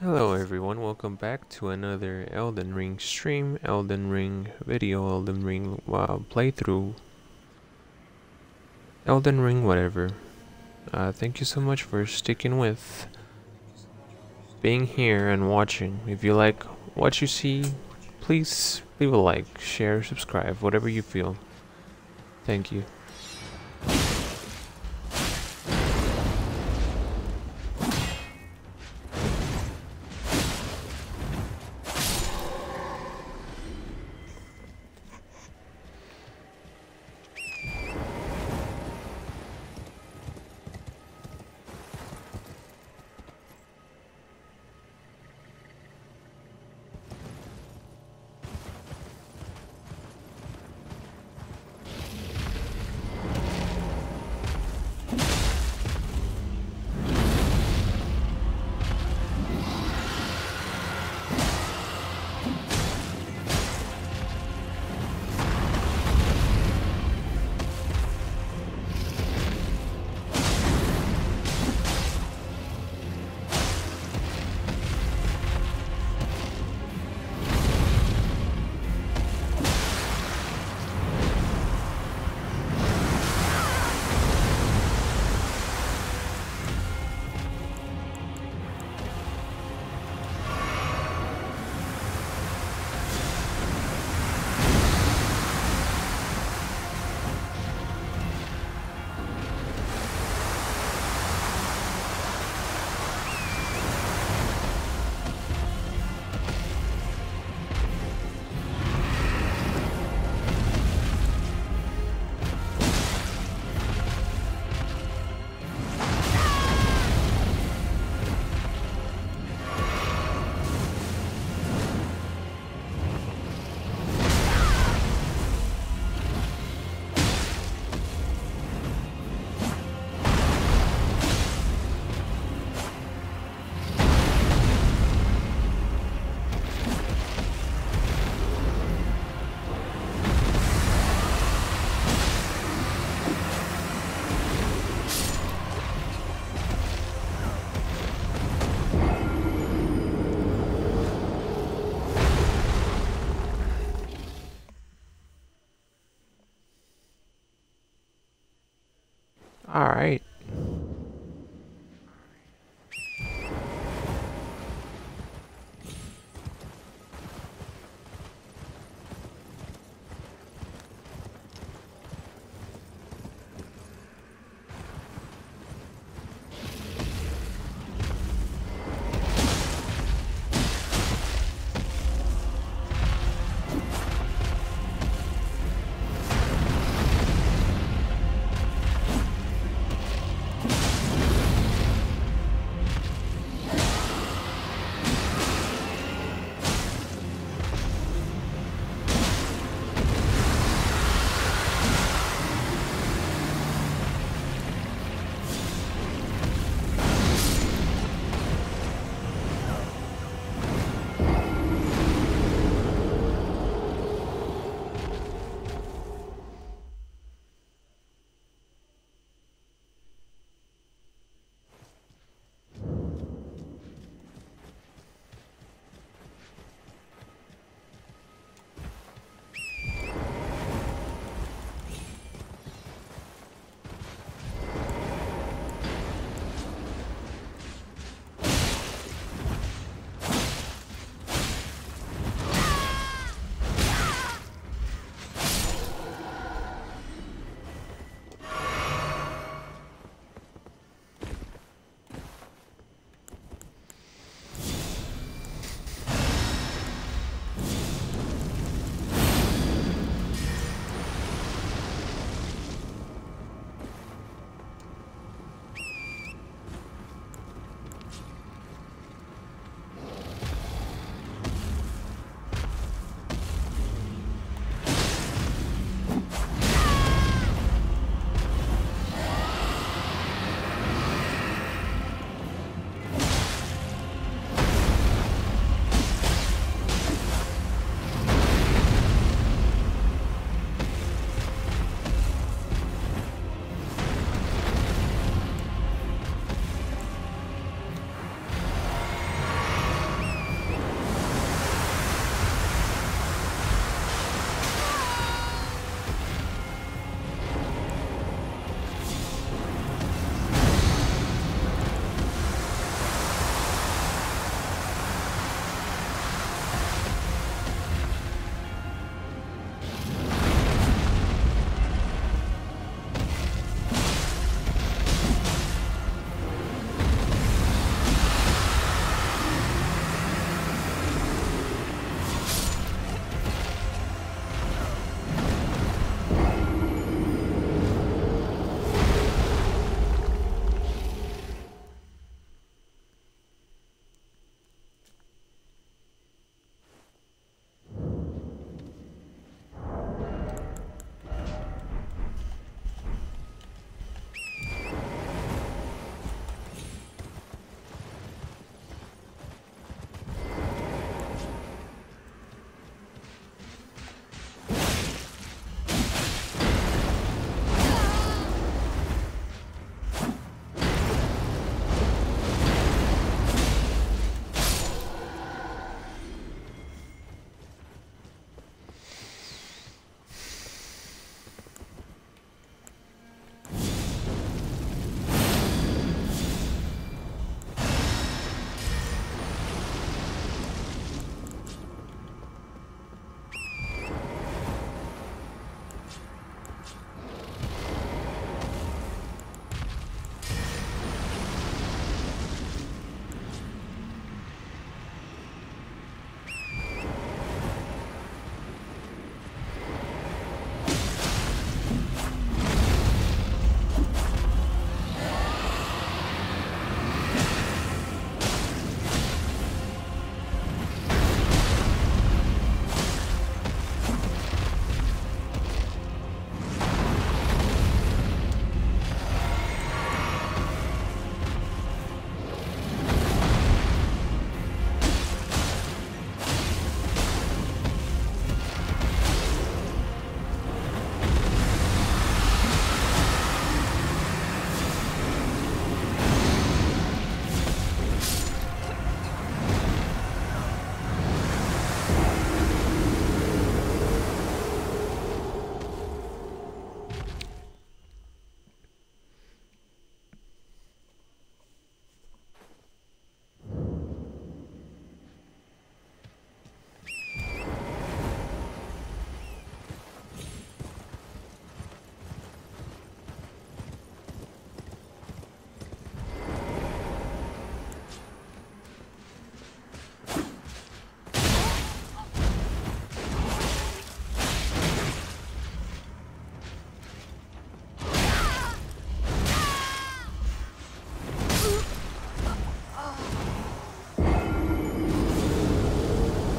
Hello everyone, welcome back to another Elden Ring stream, Elden Ring video, Elden Ring uh, playthrough, Elden Ring whatever. Uh, thank you so much for sticking with, being here and watching. If you like what you see, please leave a like, share, subscribe, whatever you feel. Thank you.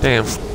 Damn.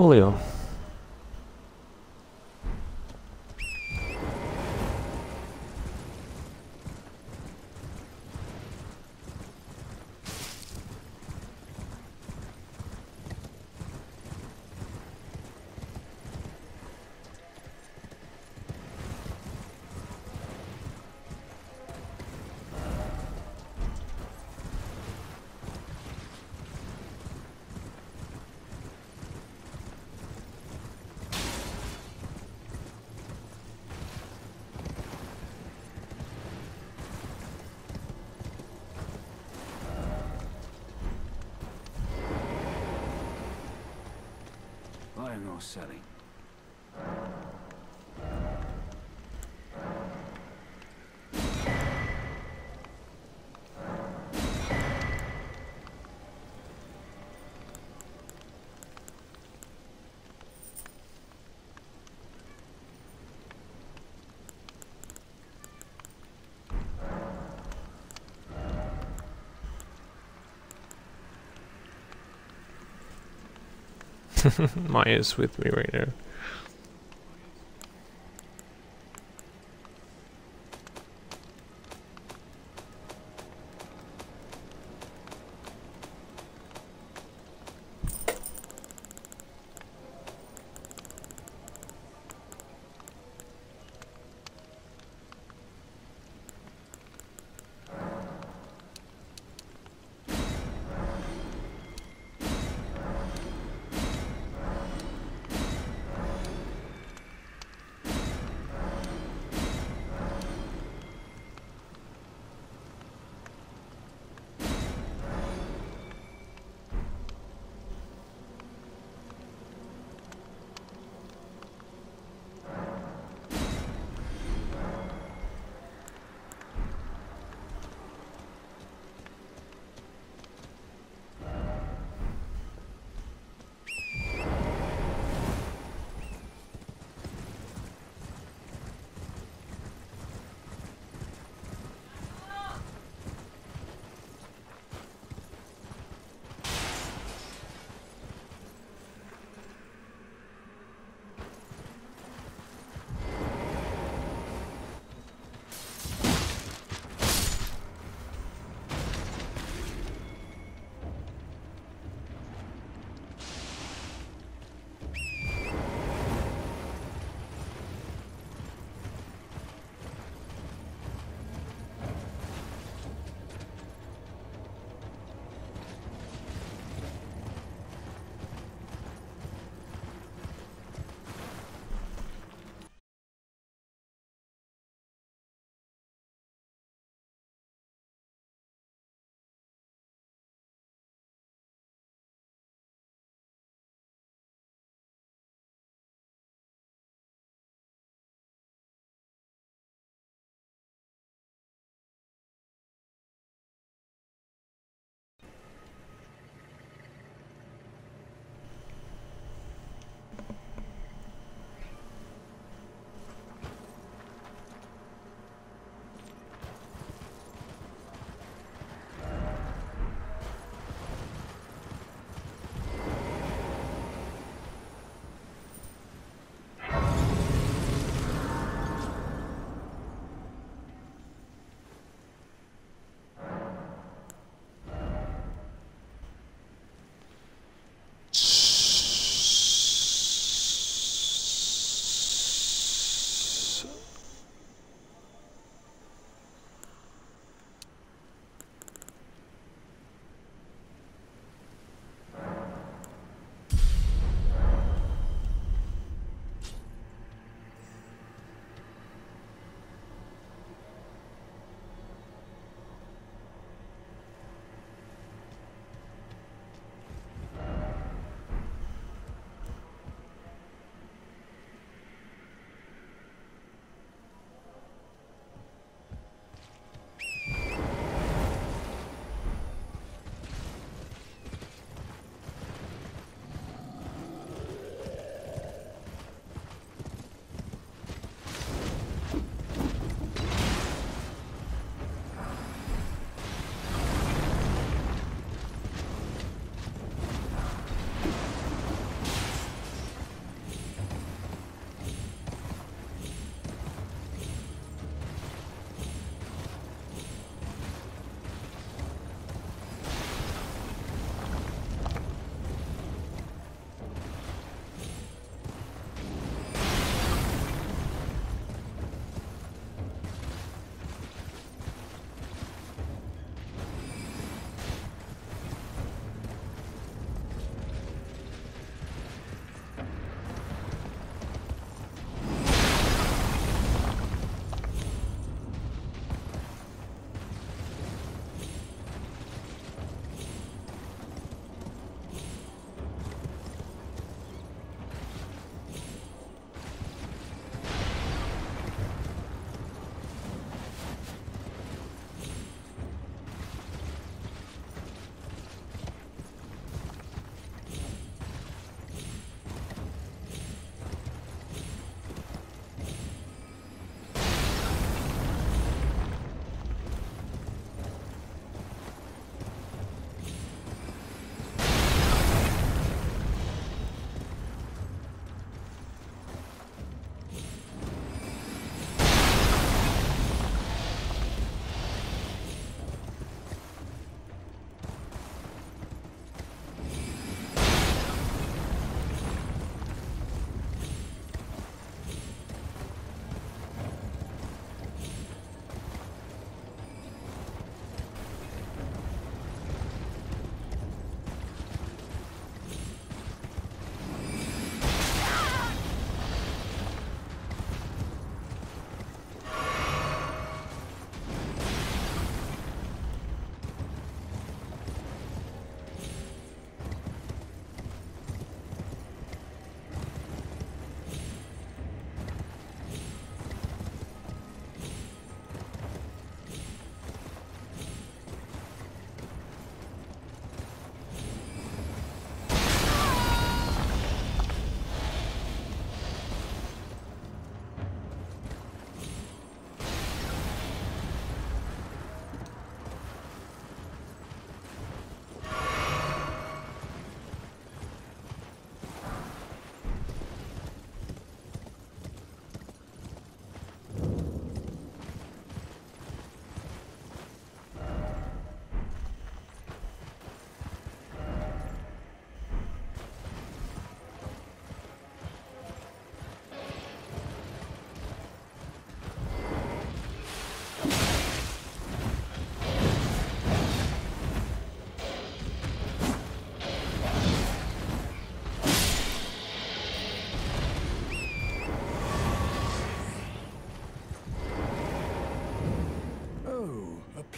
portfolio. Selling? Maya's with me right now.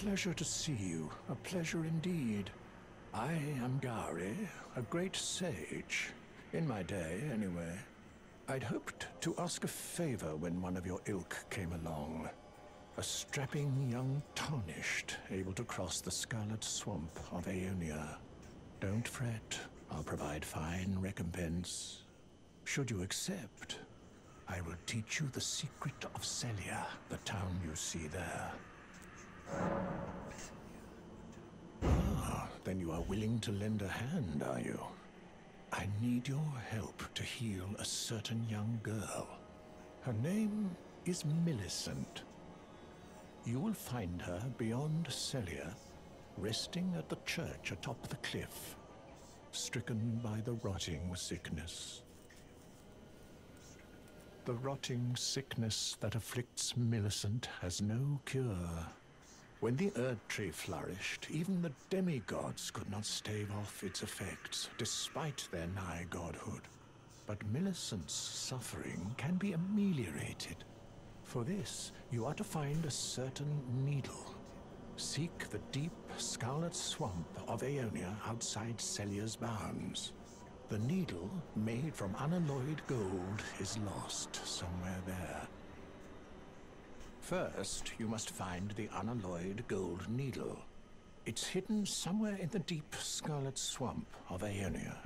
Pleasure to see you. A pleasure indeed. I am Gowry, a great sage. In my day, anyway. I'd hoped to ask a favor when one of your ilk came along. A strapping young tarnished, able to cross the scarlet swamp of Aeonia. Don't fret, I'll provide fine recompense. Should you accept, I will teach you the secret of Sellia, the town you see there. Ah, then you are willing to lend a hand, are you? I need your help to heal a certain young girl. Her name is Millicent. You will find her beyond Sellia, resting at the church atop the cliff, stricken by the rotting sickness. The rotting sickness that afflicts Millicent has no cure. When the Erd Tree flourished, even the demigods could not stave off its effects, despite their nigh godhood. But Millicent's suffering can be ameliorated. For this, you are to find a certain needle. Seek the deep, scarlet swamp of Aeonia outside Sellia's bounds. The needle, made from unalloyed gold, is lost somewhere there. First, you must find the unalloyed gold needle. It's hidden somewhere in the deep scarlet swamp of Aeonia.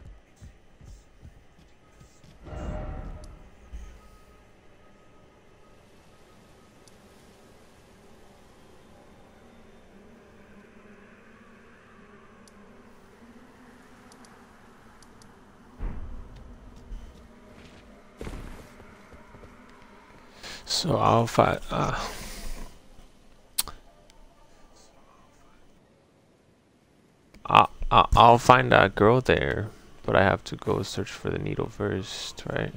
So I'll find. Uh, I'll find that girl there, but I have to go search for the needle first, right?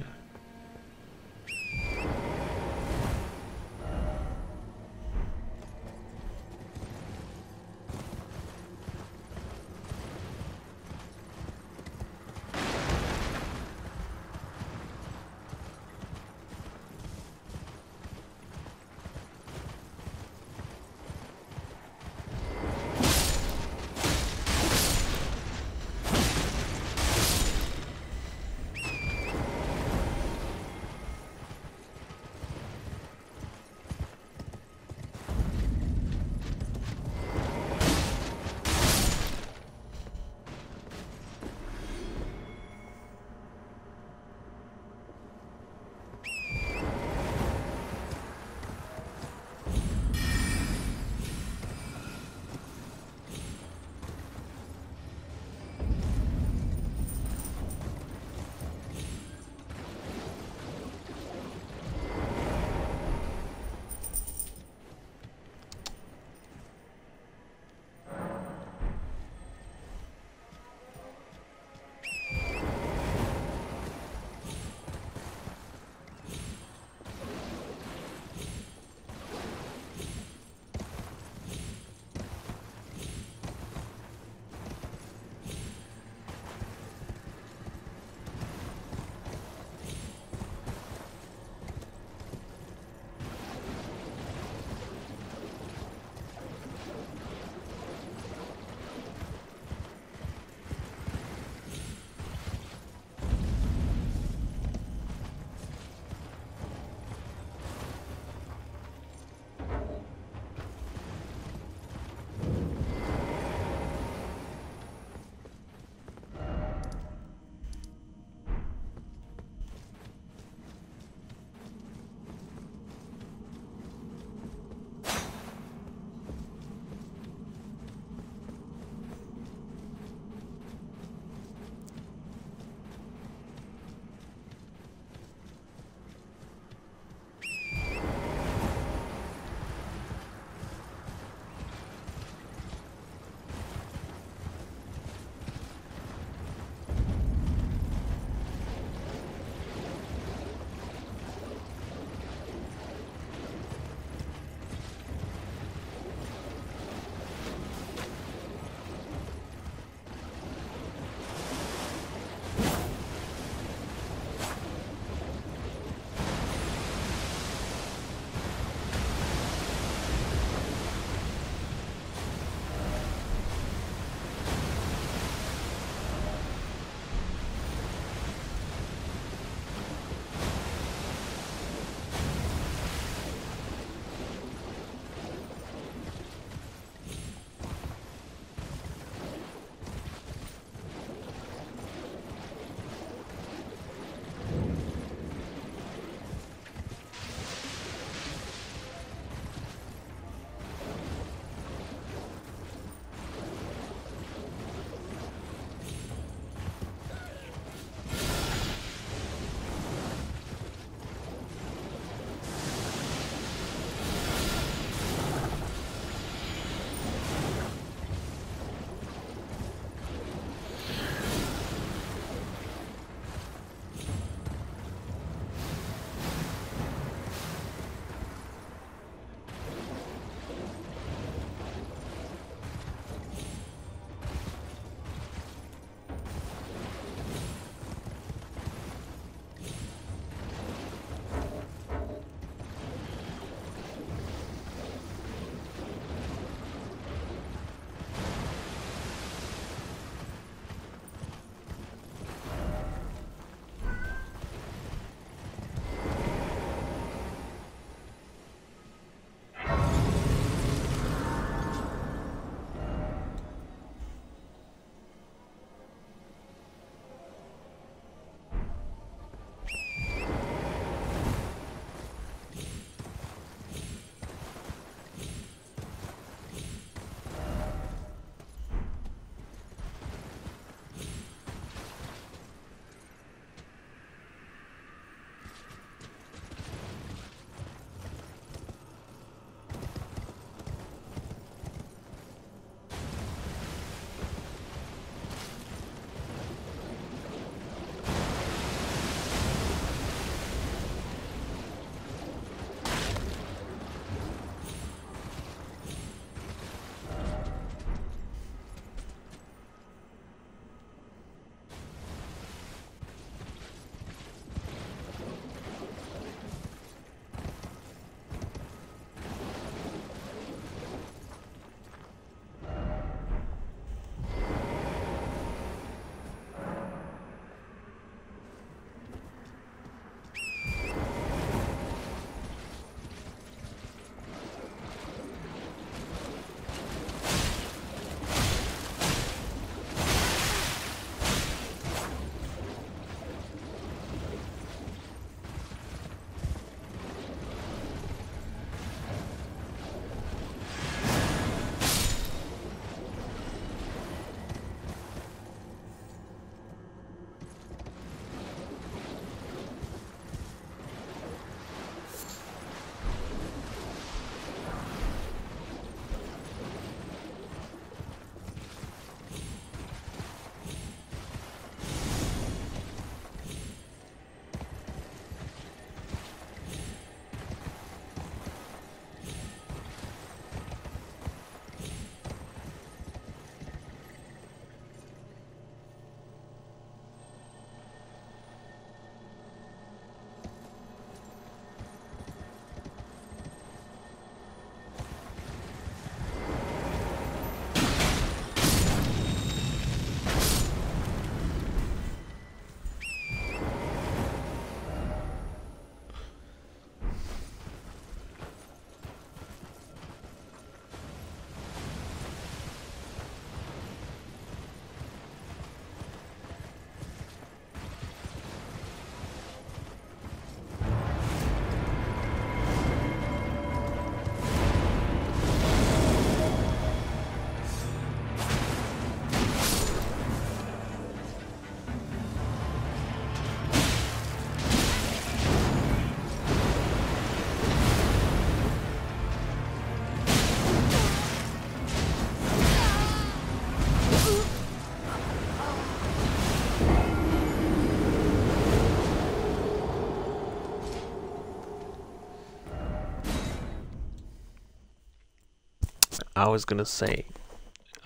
I was gonna say,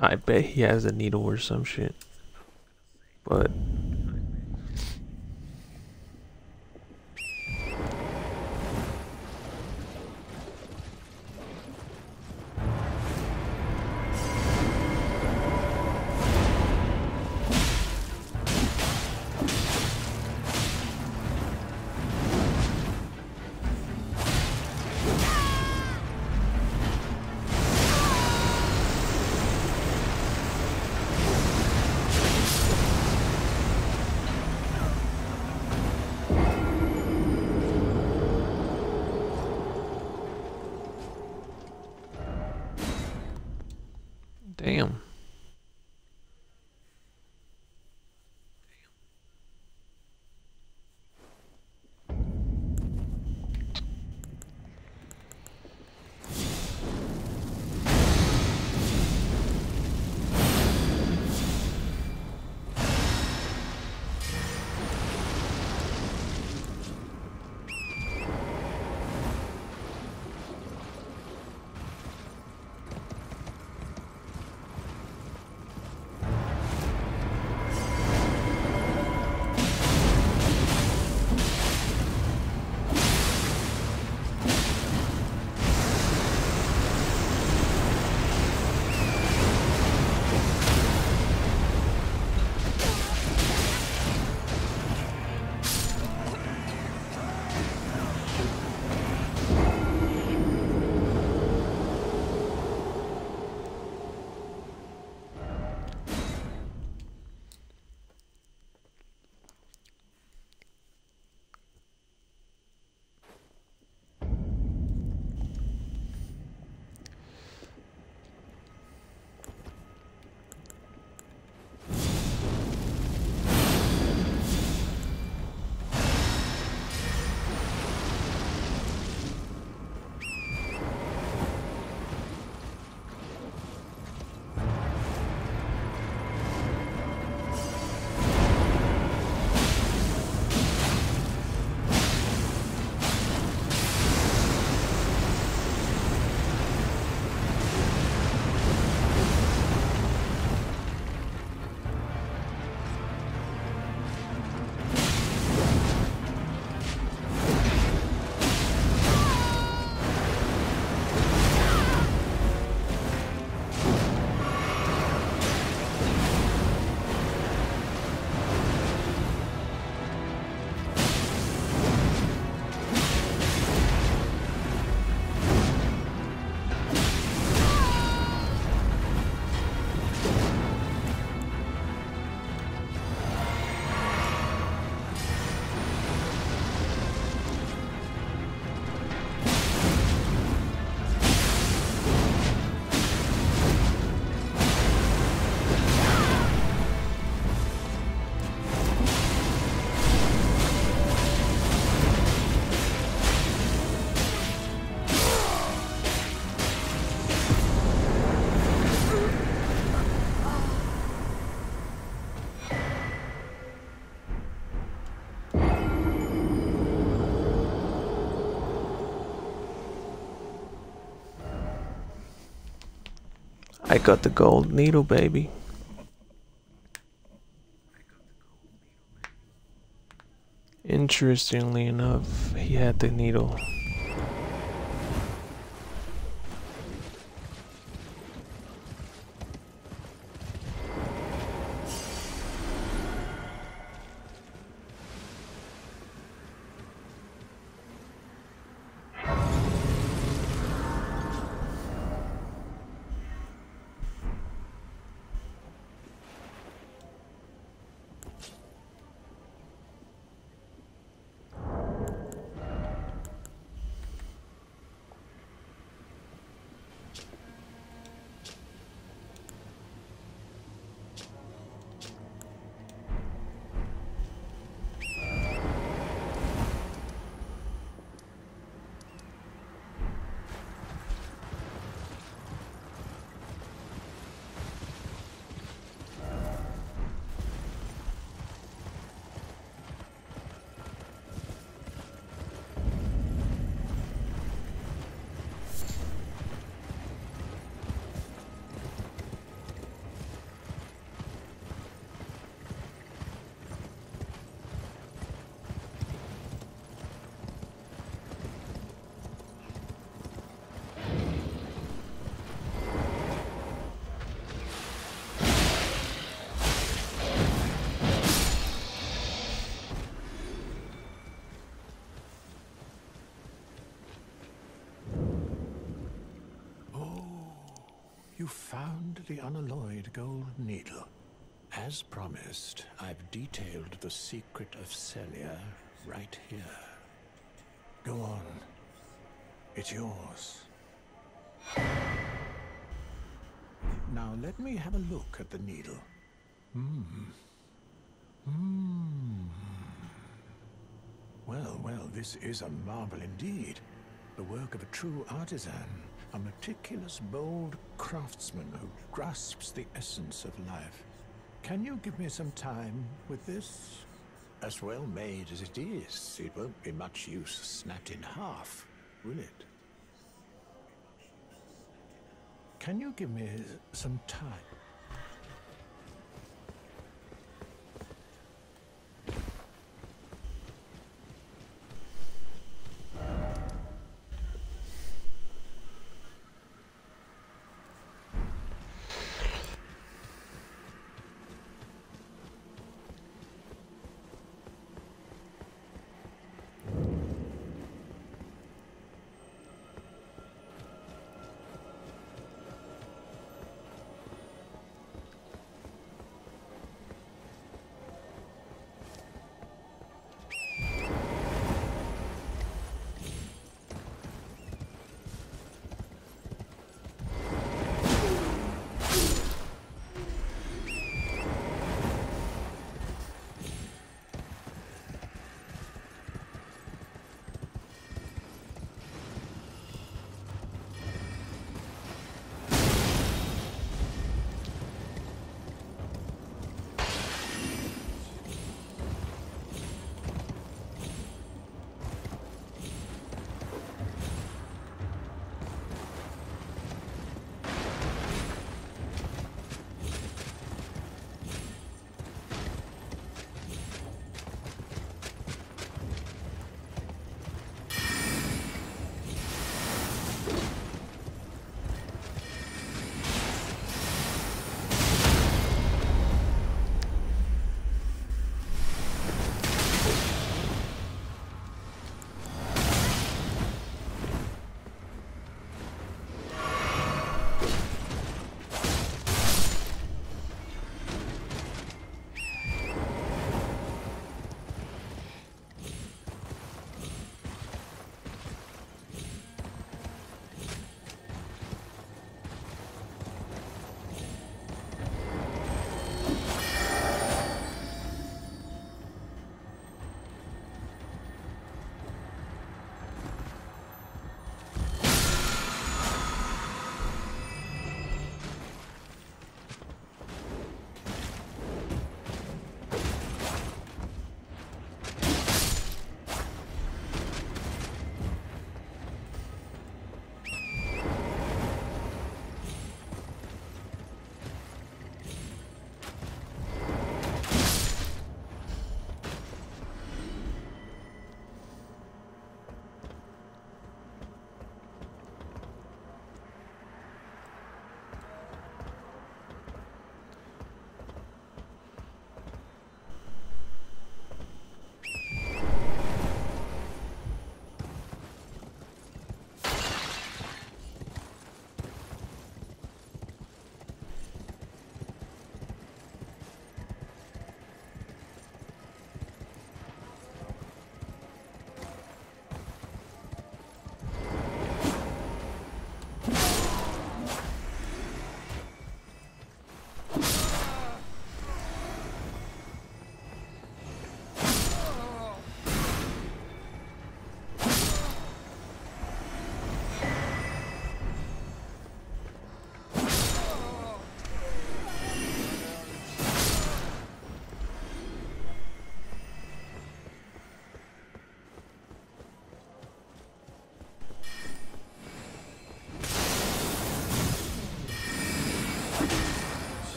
I bet he has a needle or some shit. I got the gold needle, baby. Interestingly enough, he had the needle. You found the unalloyed gold needle. As promised, I've detailed the secret of Sellia right here. Go on. It's yours. Now let me have a look at the needle. Hmm. Hmm. Well, well, this is a marvel indeed. The work of a true artisan, a meticulous, bold craftsman who grasps the essence of life. Can you give me some time with this? As well made as it is, it won't be much use snapped in half, will it? Can you give me some time?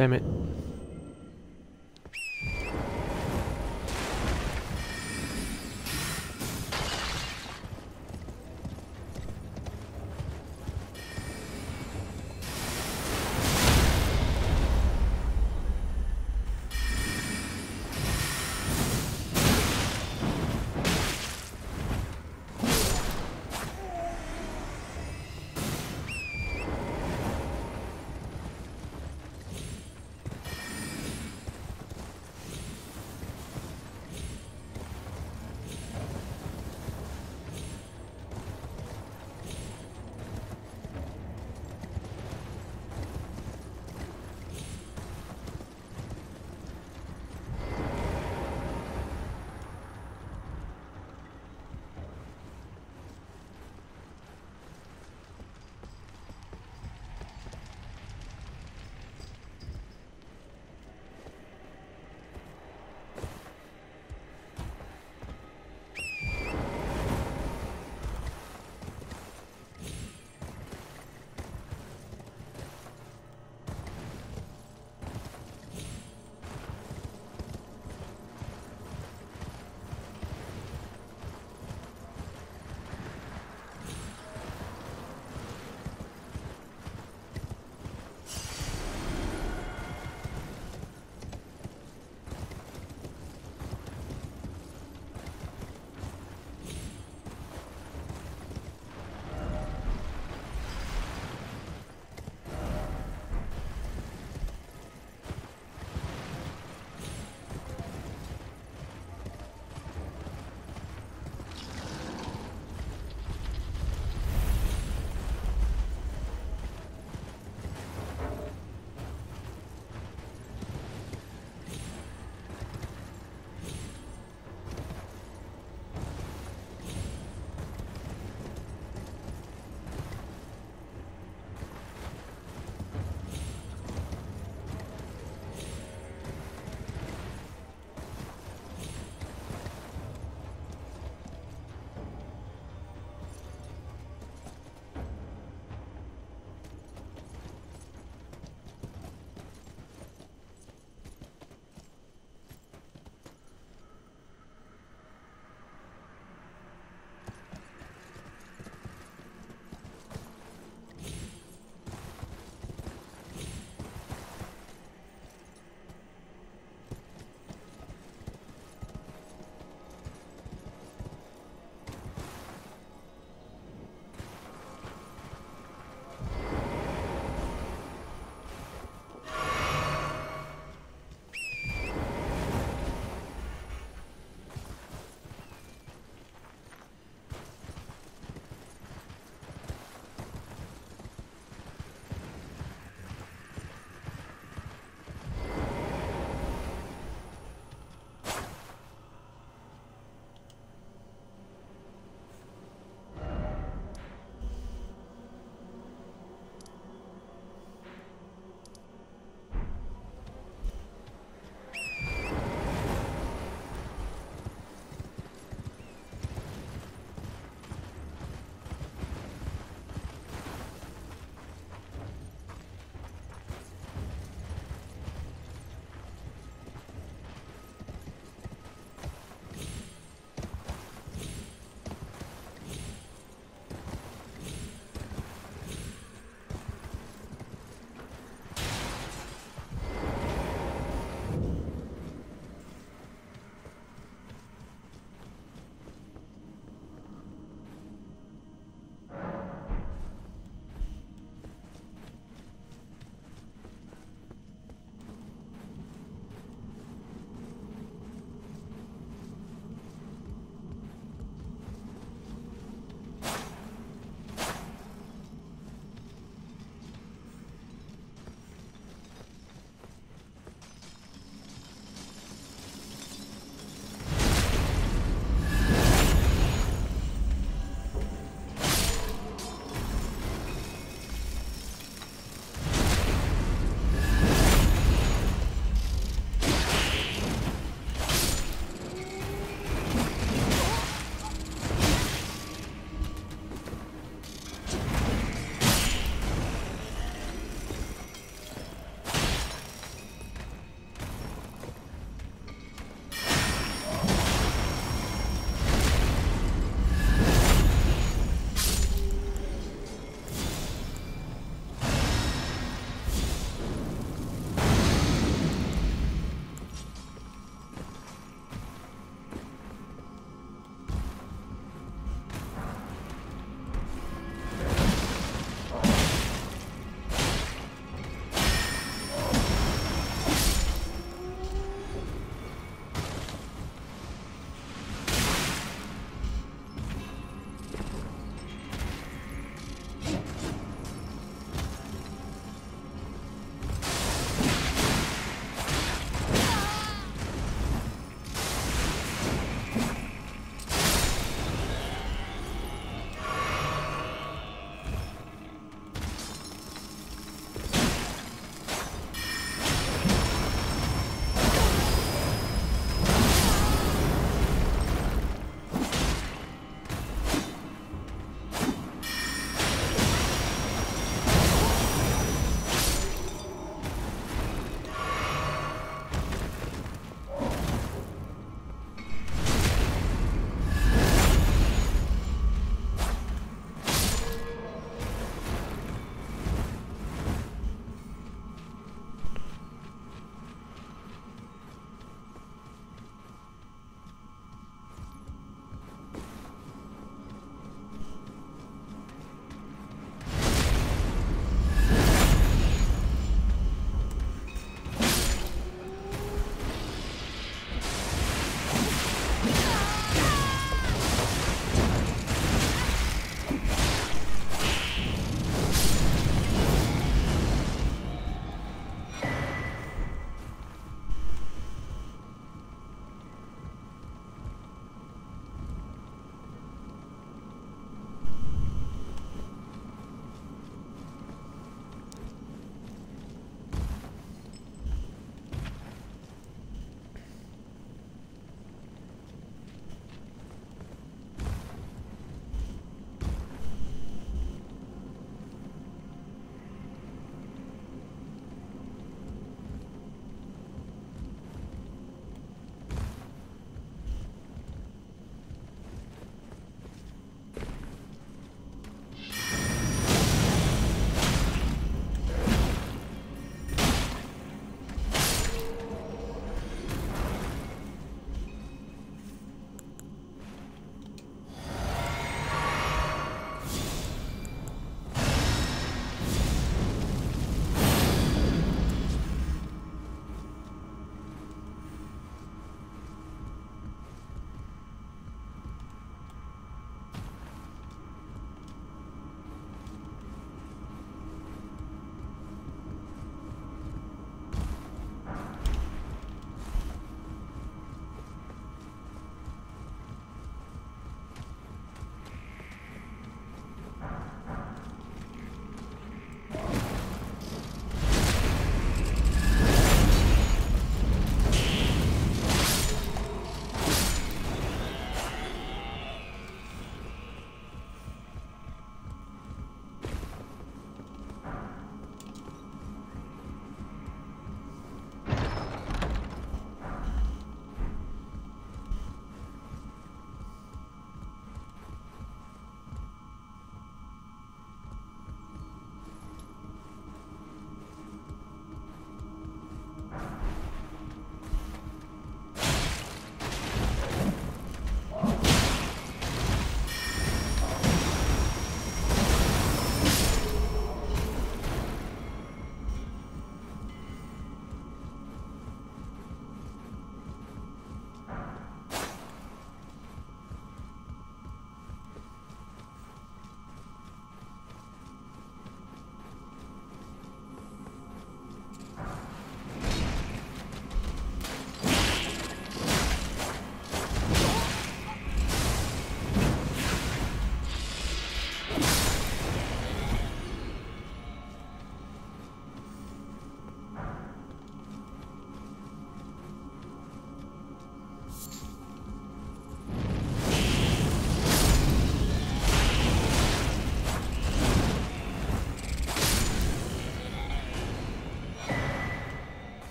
Damn it.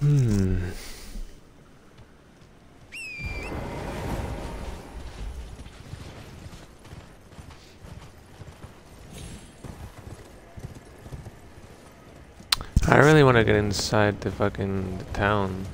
Hmm. I really want to get inside the fucking town.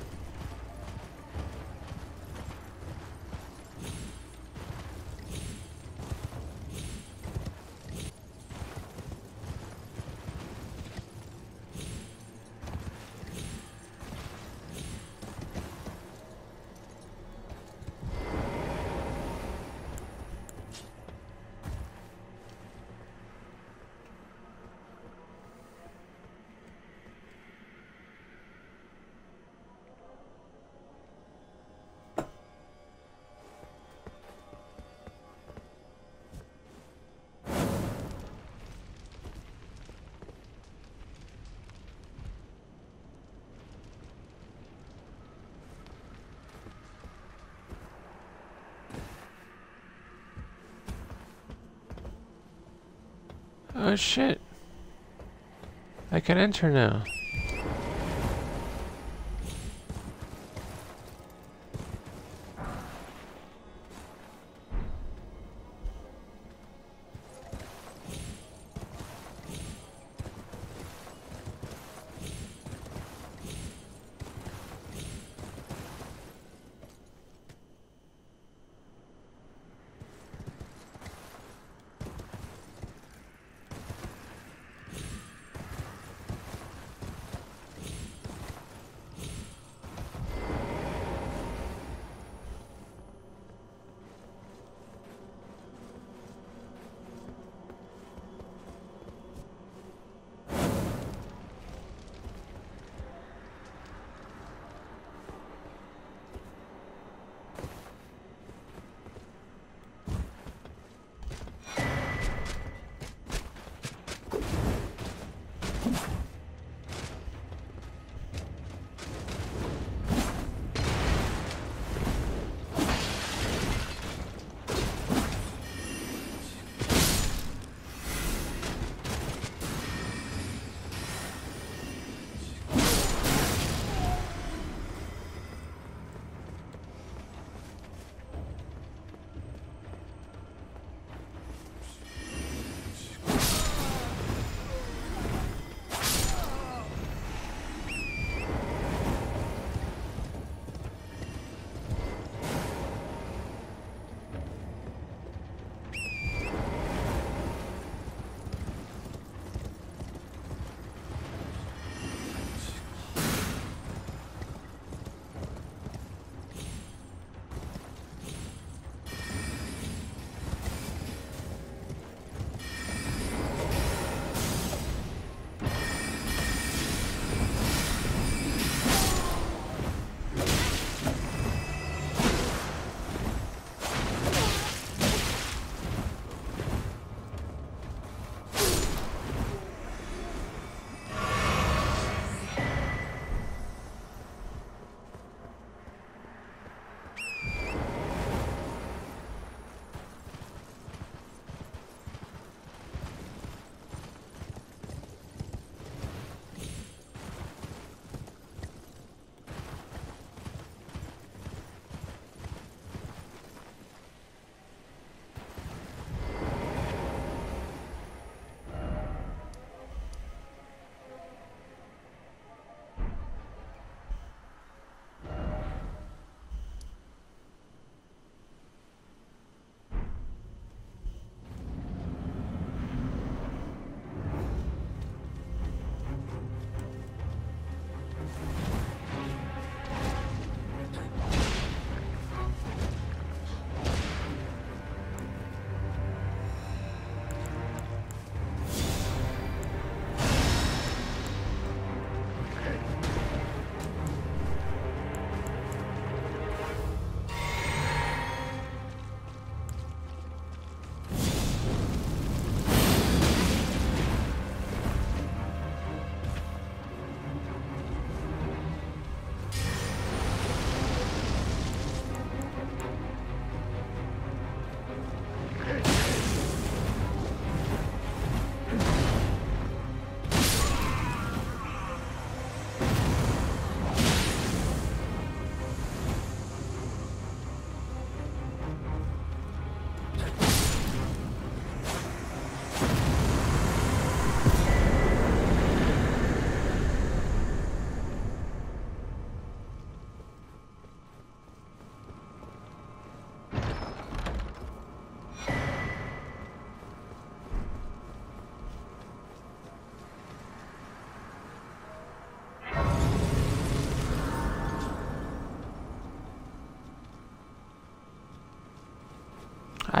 Oh shit. I can enter now.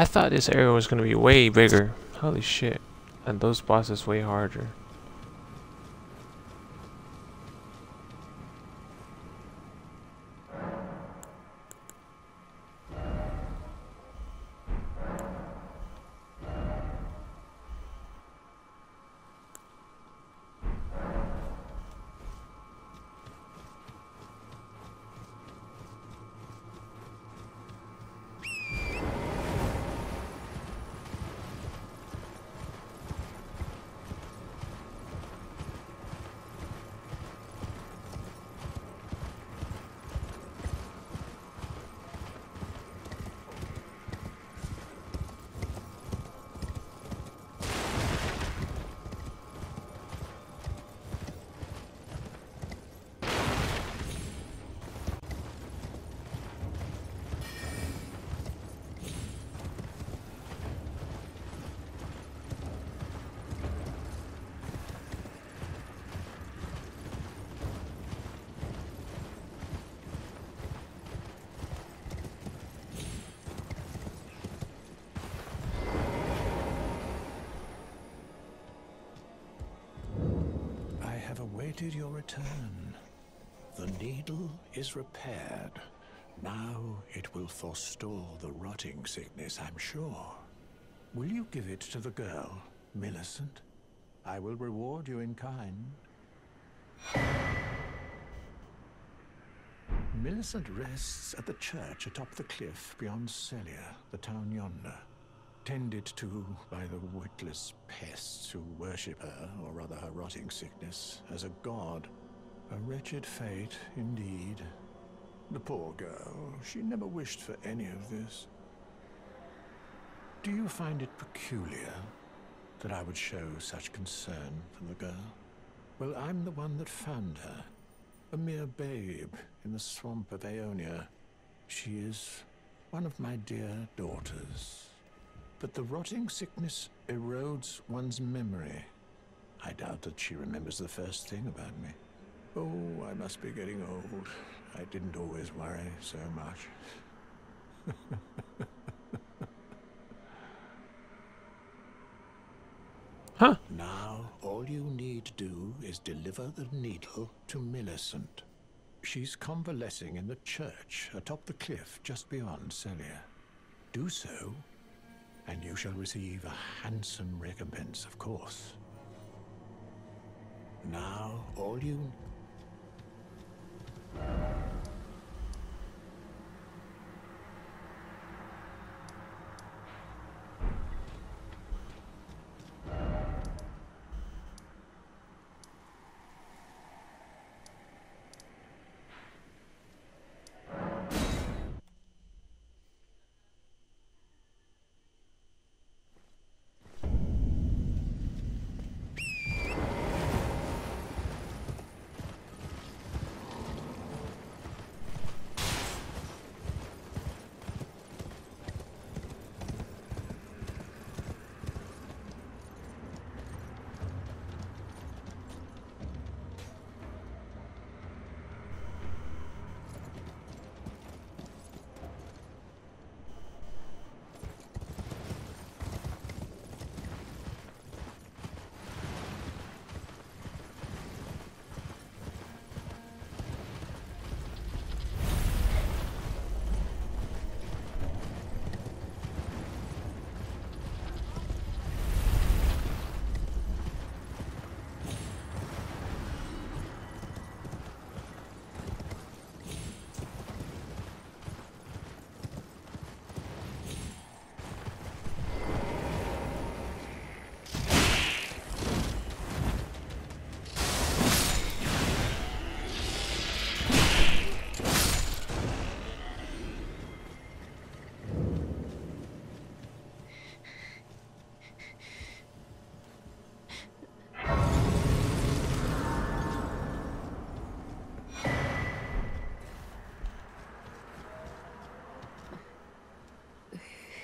I thought this area was gonna be way bigger. Holy shit. And those bosses way harder. Repaired. Now it will forestall the rotting sickness, I'm sure. Will you give it to the girl, Millicent? I will reward you in kind. Millicent rests at the church atop the cliff beyond Sellia, the town yonder. Tended to by the witless pests who worship her, or rather her rotting sickness, as a god. A wretched fate, indeed. The poor girl, she never wished for any of this. Do you find it peculiar that I would show such concern for the girl? Well, I'm the one that found her. A mere babe in the swamp of Aeonia. She is one of my dear daughters. But the rotting sickness erodes one's memory. I doubt that she remembers the first thing about me. Oh, I must be getting old. I didn't always worry so much. Huh? Now, all you need do is deliver the needle to Millicent. She's convalescing in the church atop the cliff just beyond Sellia. Do so, and you shall receive a handsome recompense, of course. Now, all you... はい。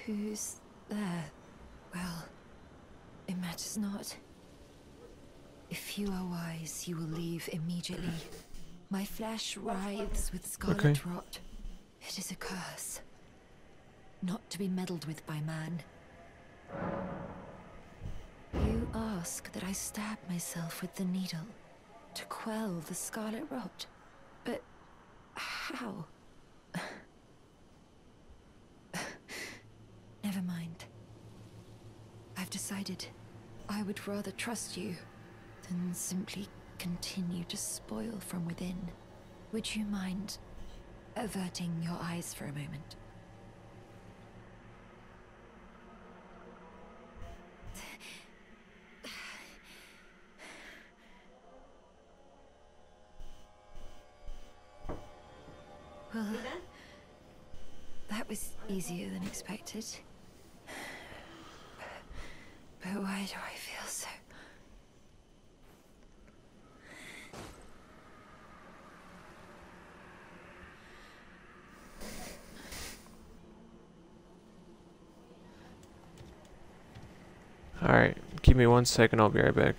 Who's there? Well, it matters not. If you are wise, you will leave immediately. My flesh writhes with scarlet Okay. rot. It is a curse. not to be meddled with by man. You ask that I stab myself with the needle to quell the scarlet rot. But how? Never mind. I've decided I would rather trust you than simply continue to spoil from within. Would you mind averting your eyes for a moment? Well, that was easier than expected. But why do I feel so... Alright, give me one second, I'll be right back.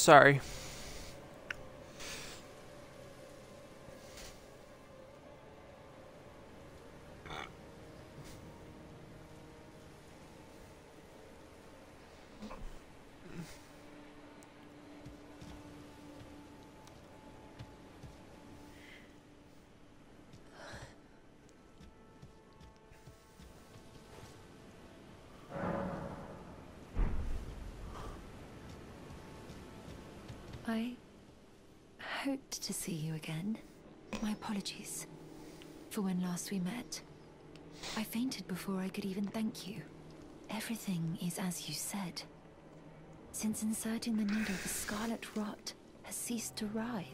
Sorry. Apologies for when last we met. I fainted before I could even thank you. Everything is as you said. Since inserting the needle, the scarlet rot has ceased to writhe.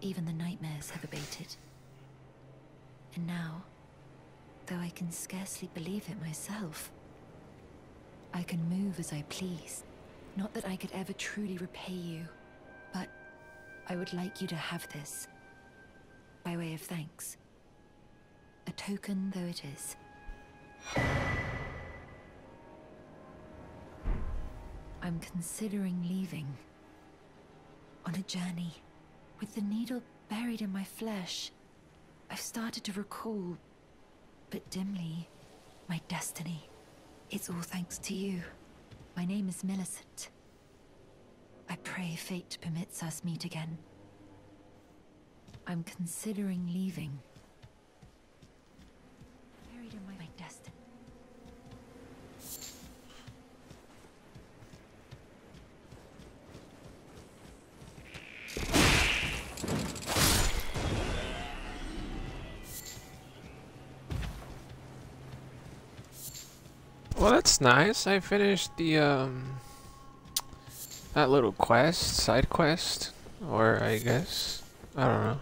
Even the nightmares have abated. And now, though I can scarcely believe it myself, I can move as I please. Not that I could ever truly repay you, but I would like you to have this. By way of thanks. A token though it is. I'm considering leaving. On a journey. With the needle buried in my flesh, I've started to recall, but dimly, my destiny. It's all thanks to you. My name is Millicent. I pray fate permits us meet again. I'm considering leaving. Buried in my, my destiny. Well, that's nice. I finished the um that little quest, side quest, or I guess I don't know.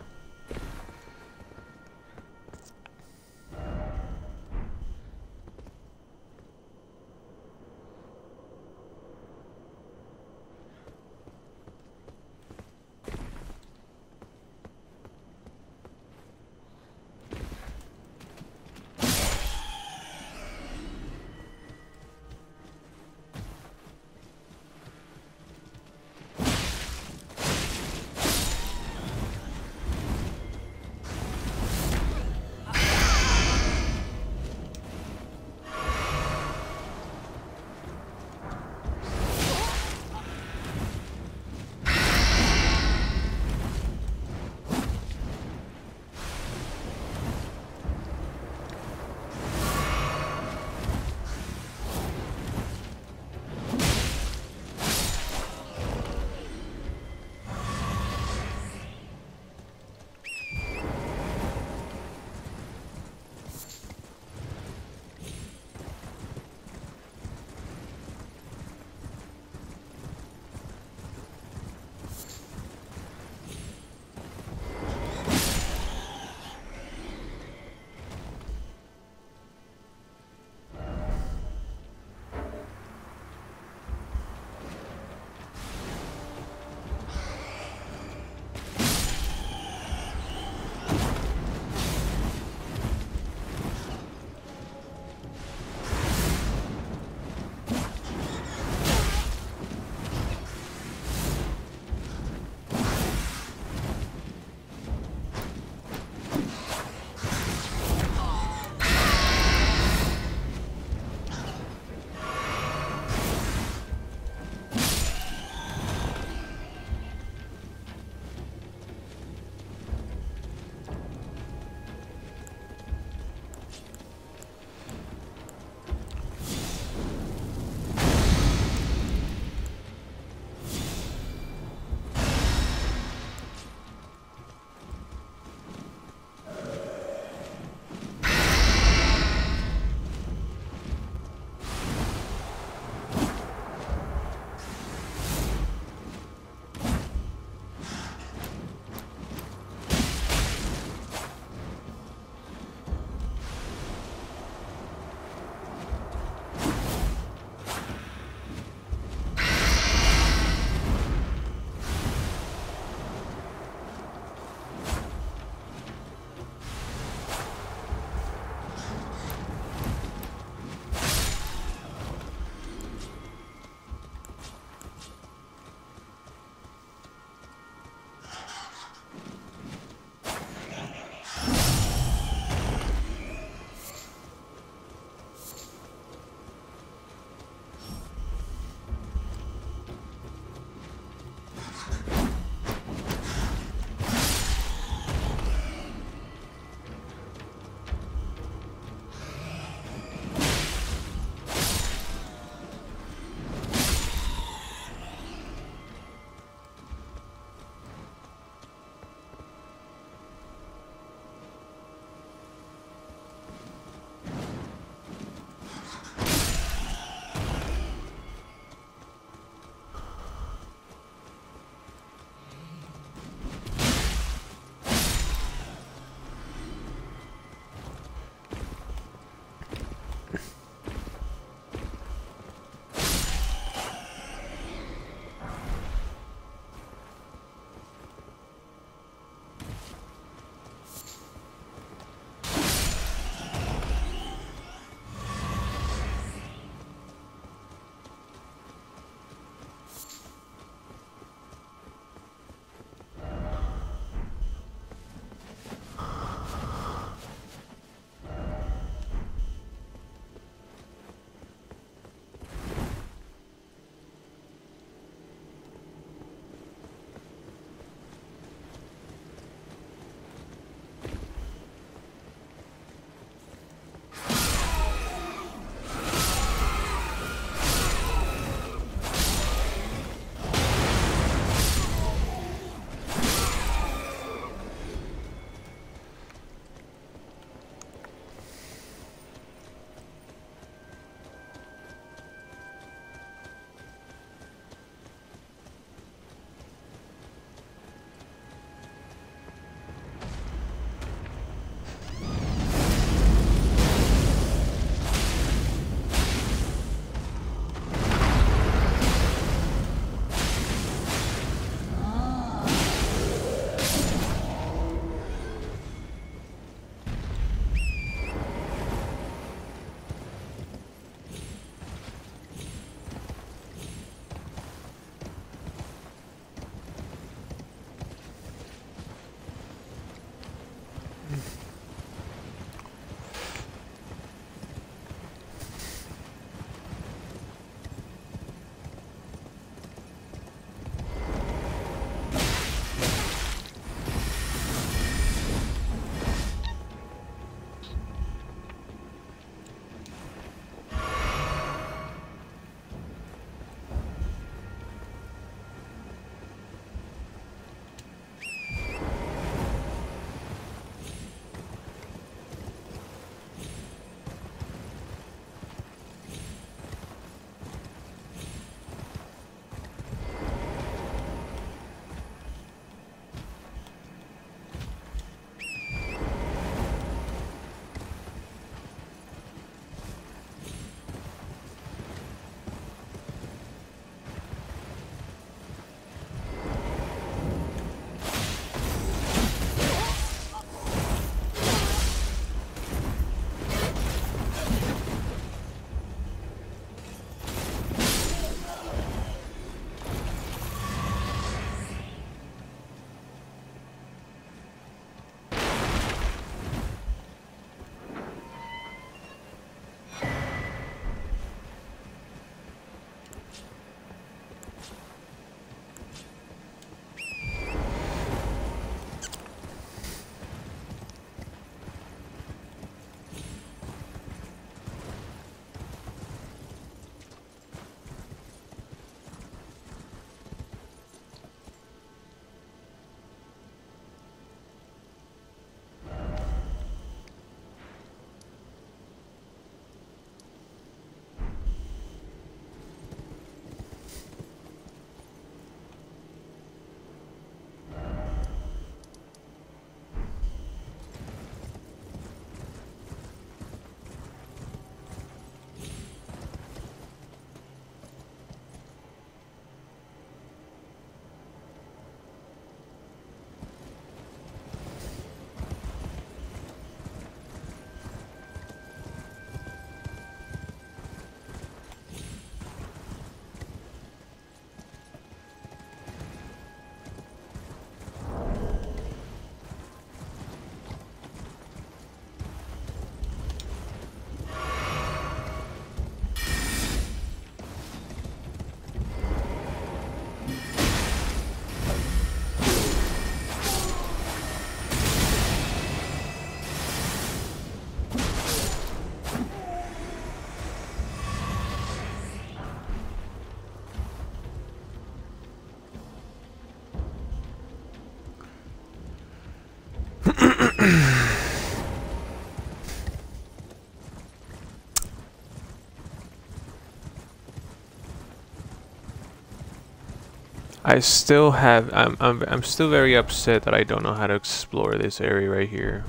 I still have, I'm, I'm, I'm still very upset that I don't know how to explore this area right here.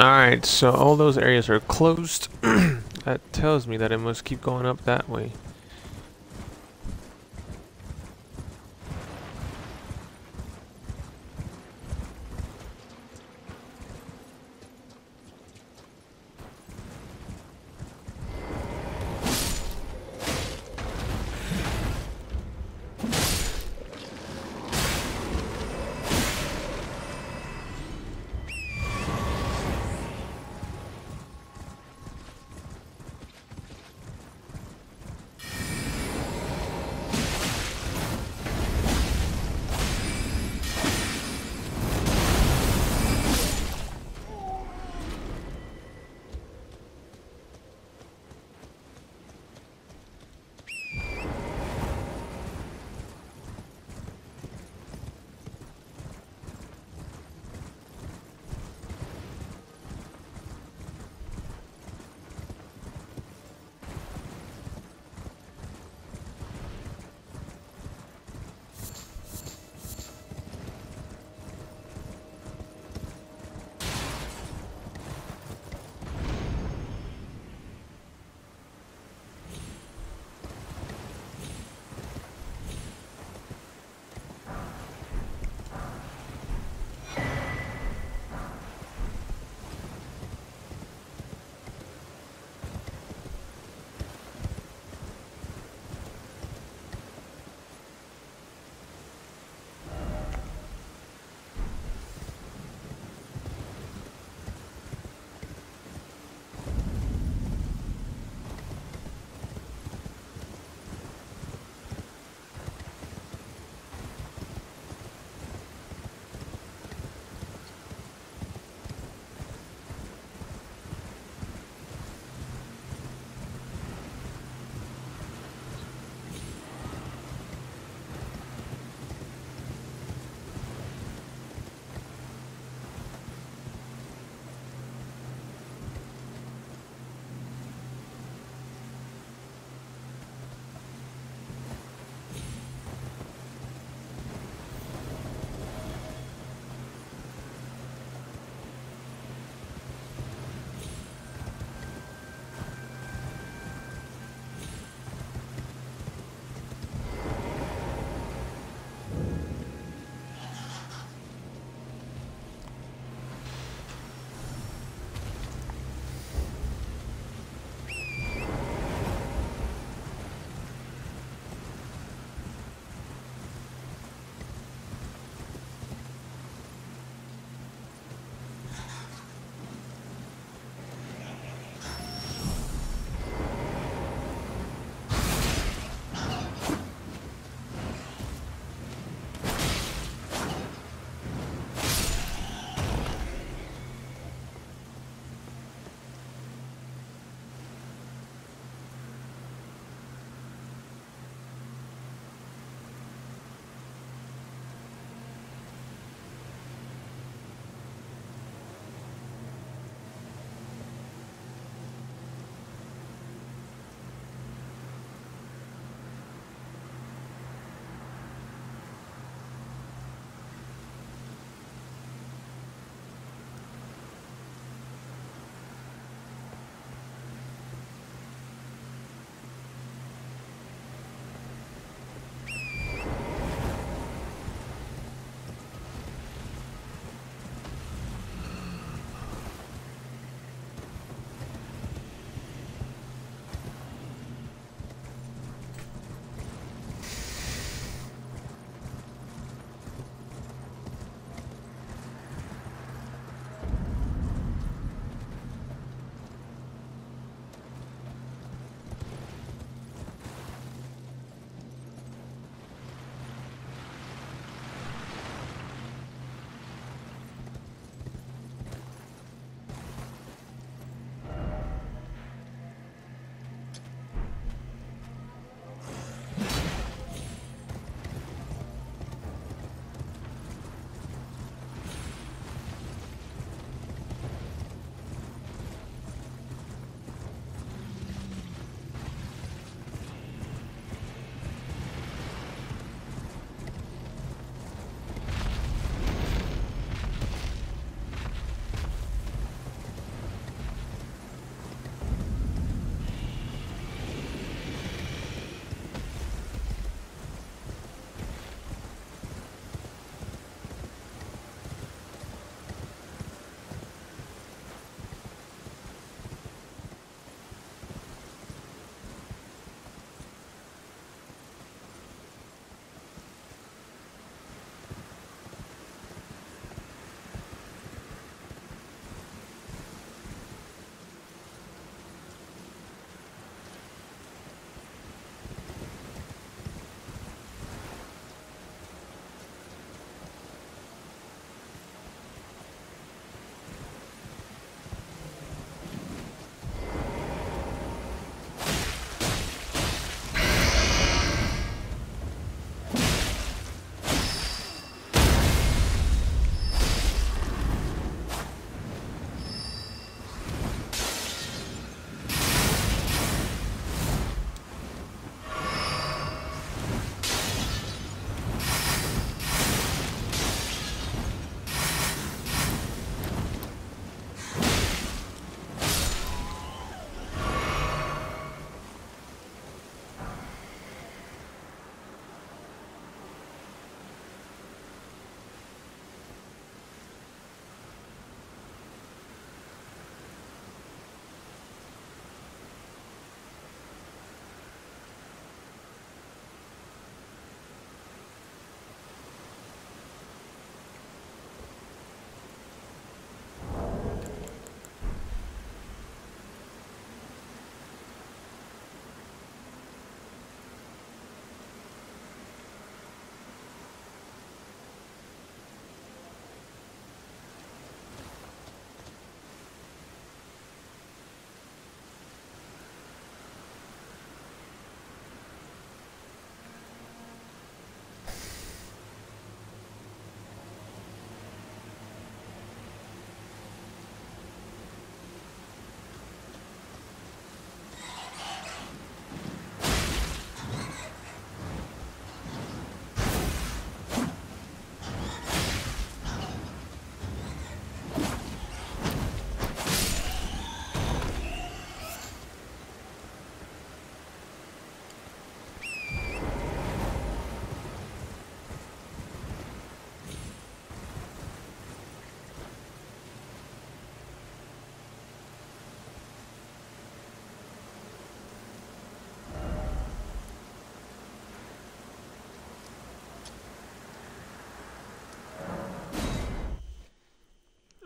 Alright, so all those areas are closed. that tells me that I must keep going up that way.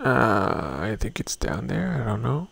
Uh, I think it's down there. I don't know.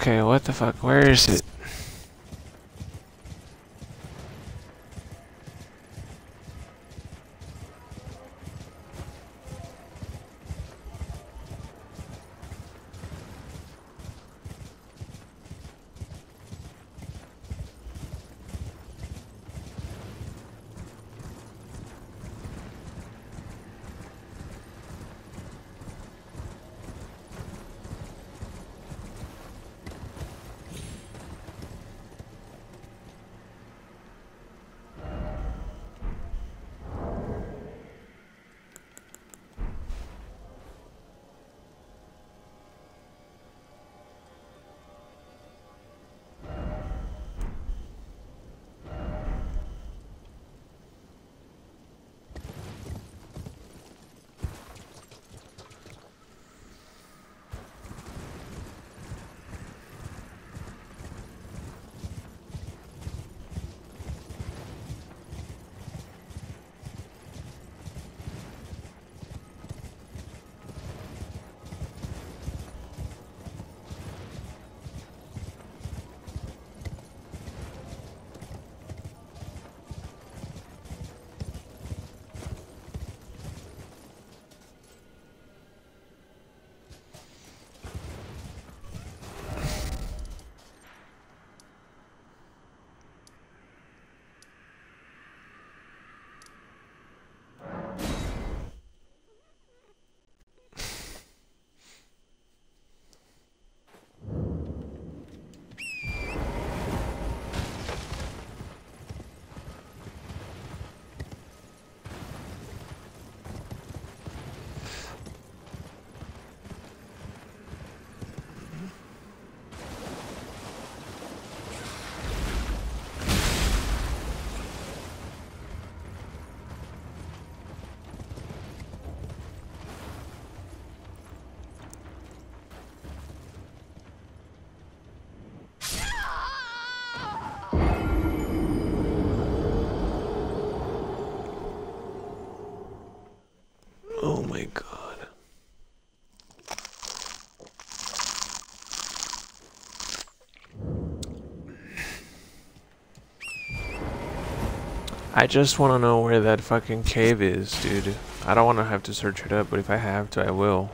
Okay, what the fuck? Where is it? I just want to know where that fucking cave is, dude. I don't want to have to search it up, but if I have to, I will.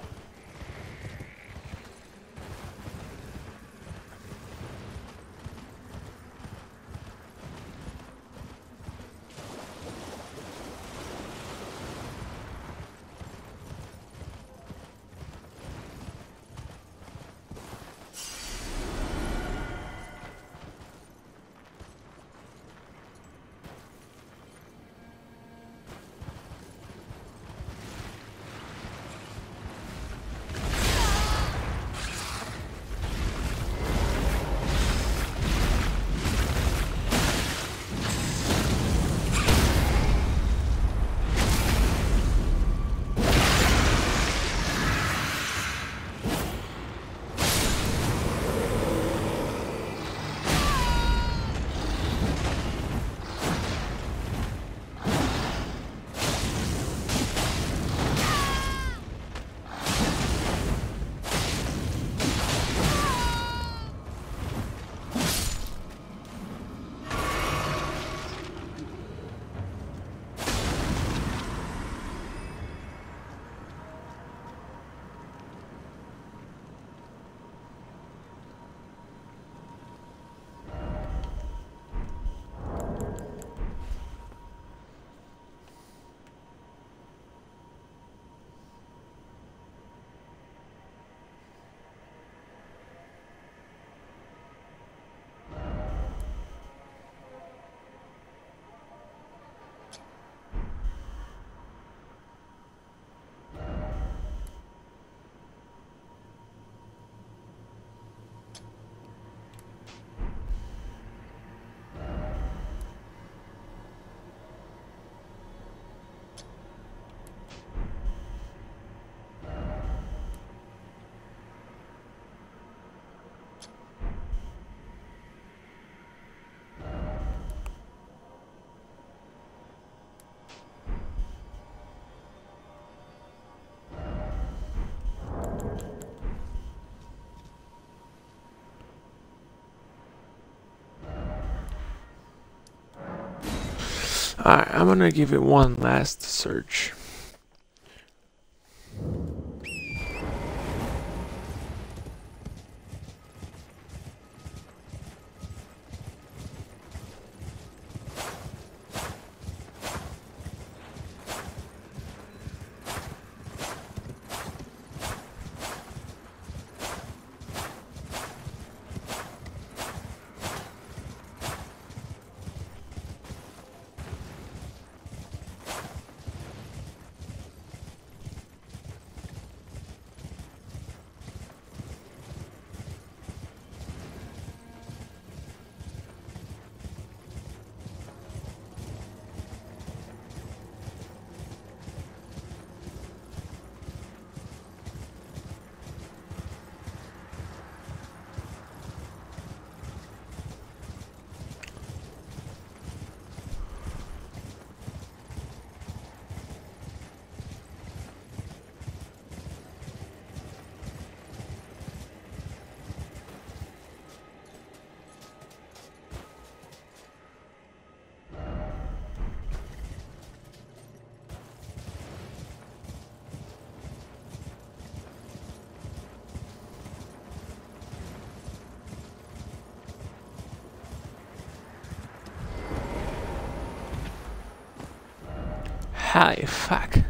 Alright, I'm gonna give it one last search. Hi, fuck.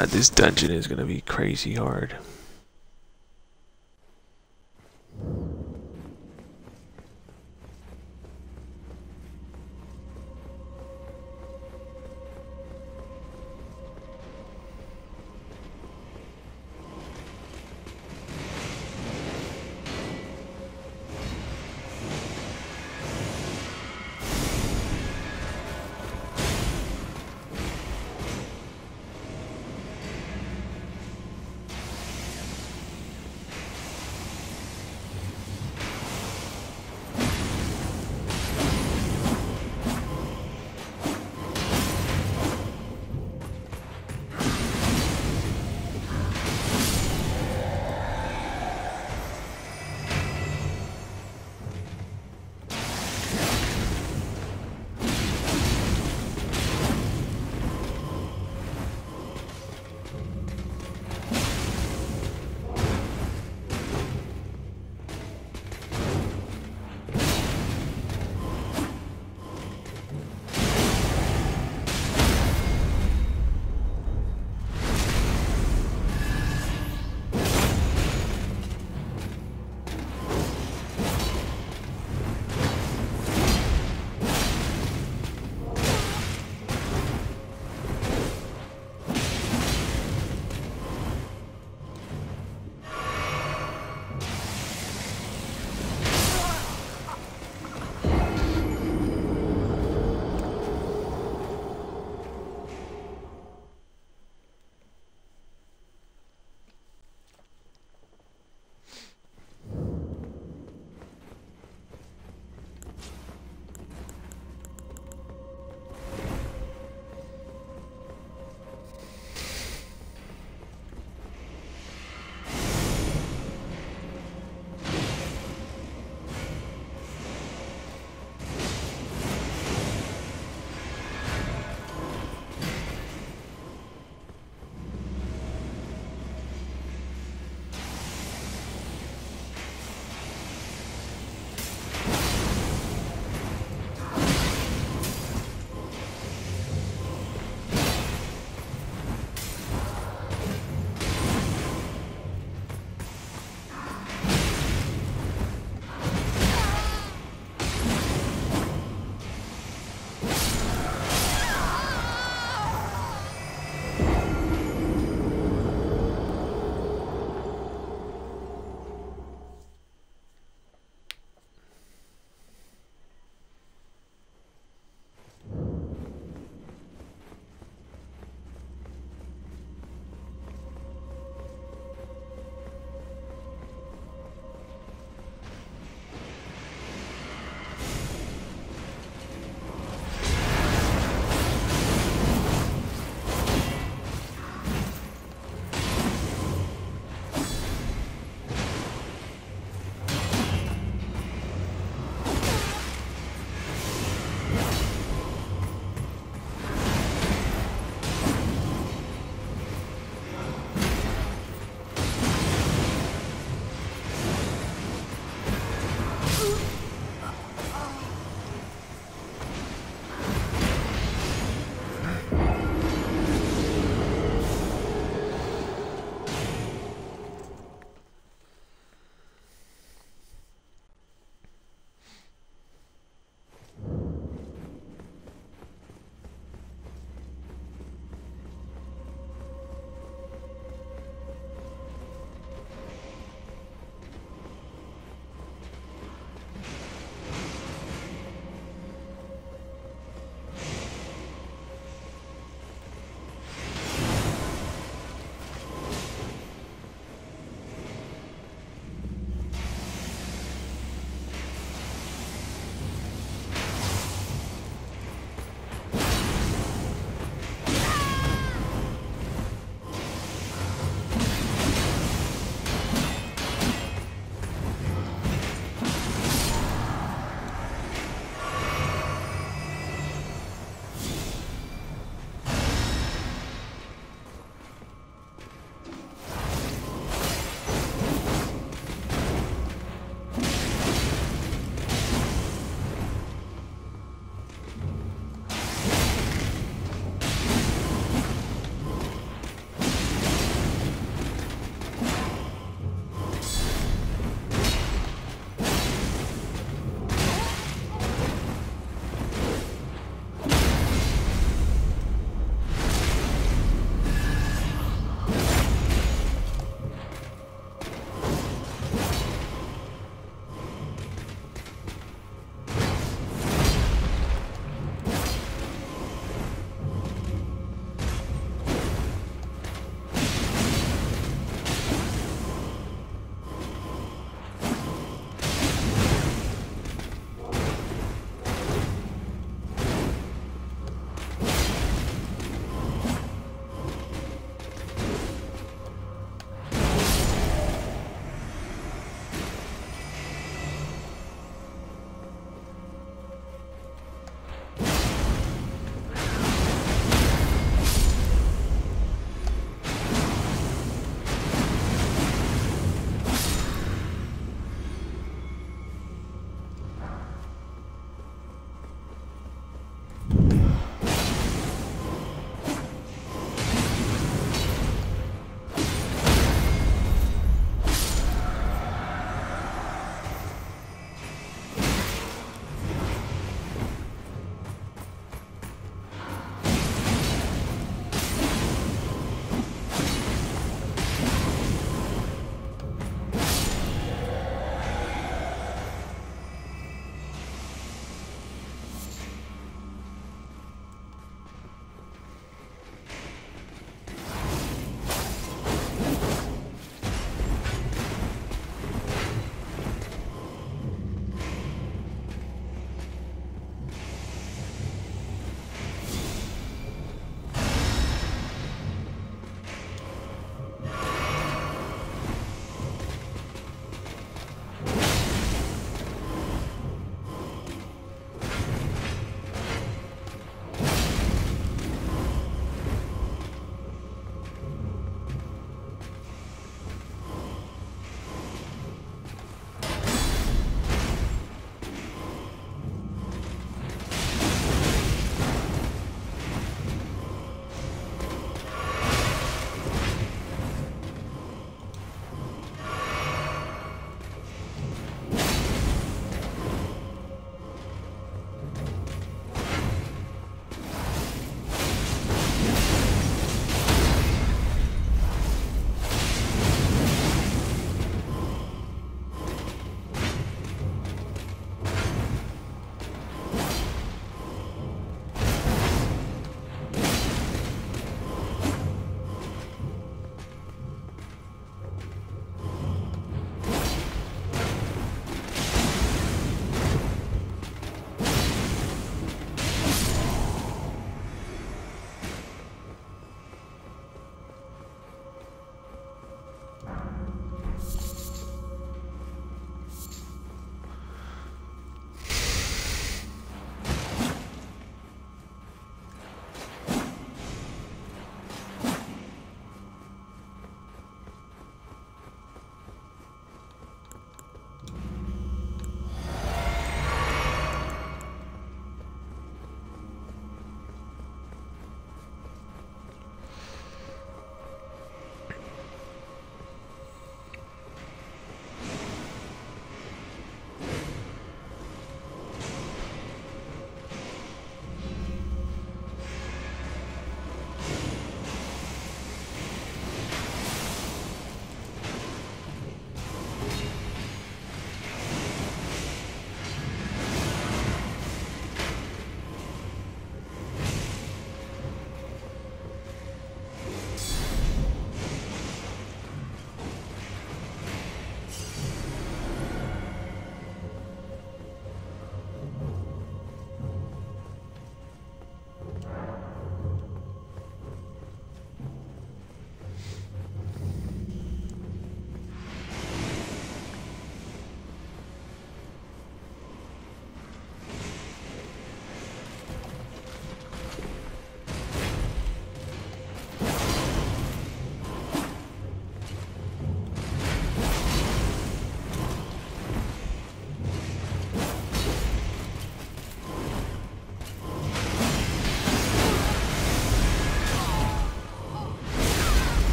God, this dungeon is gonna be crazy hard.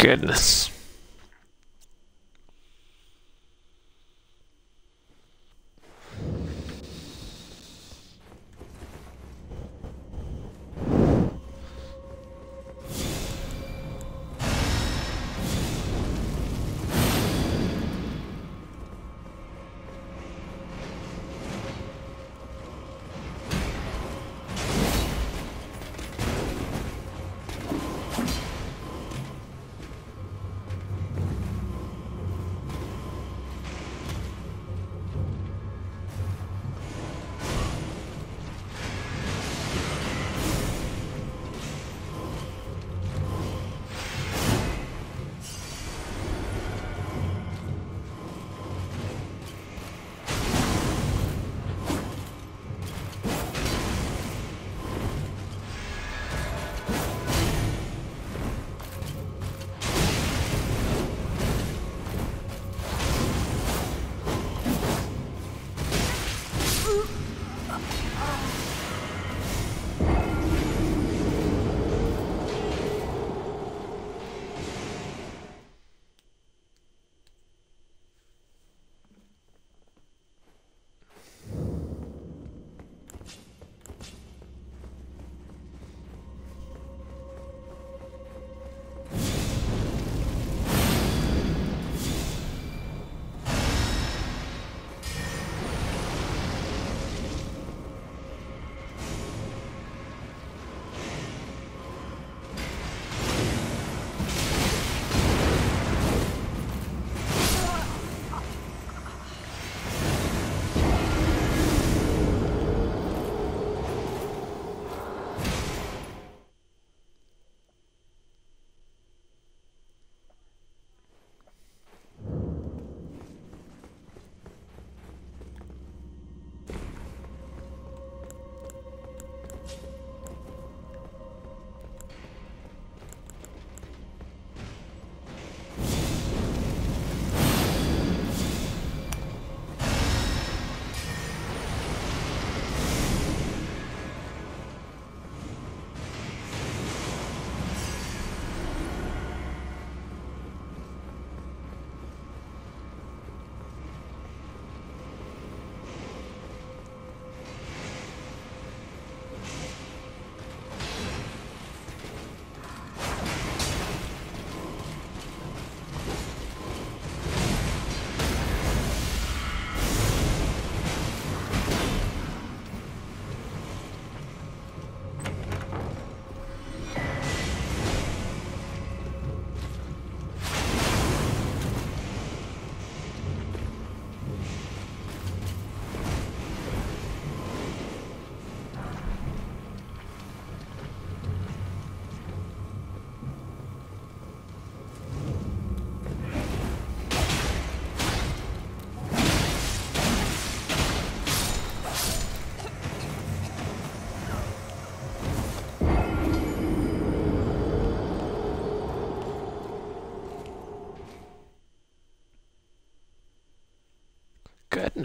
Goodness.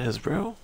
Goodness, bro.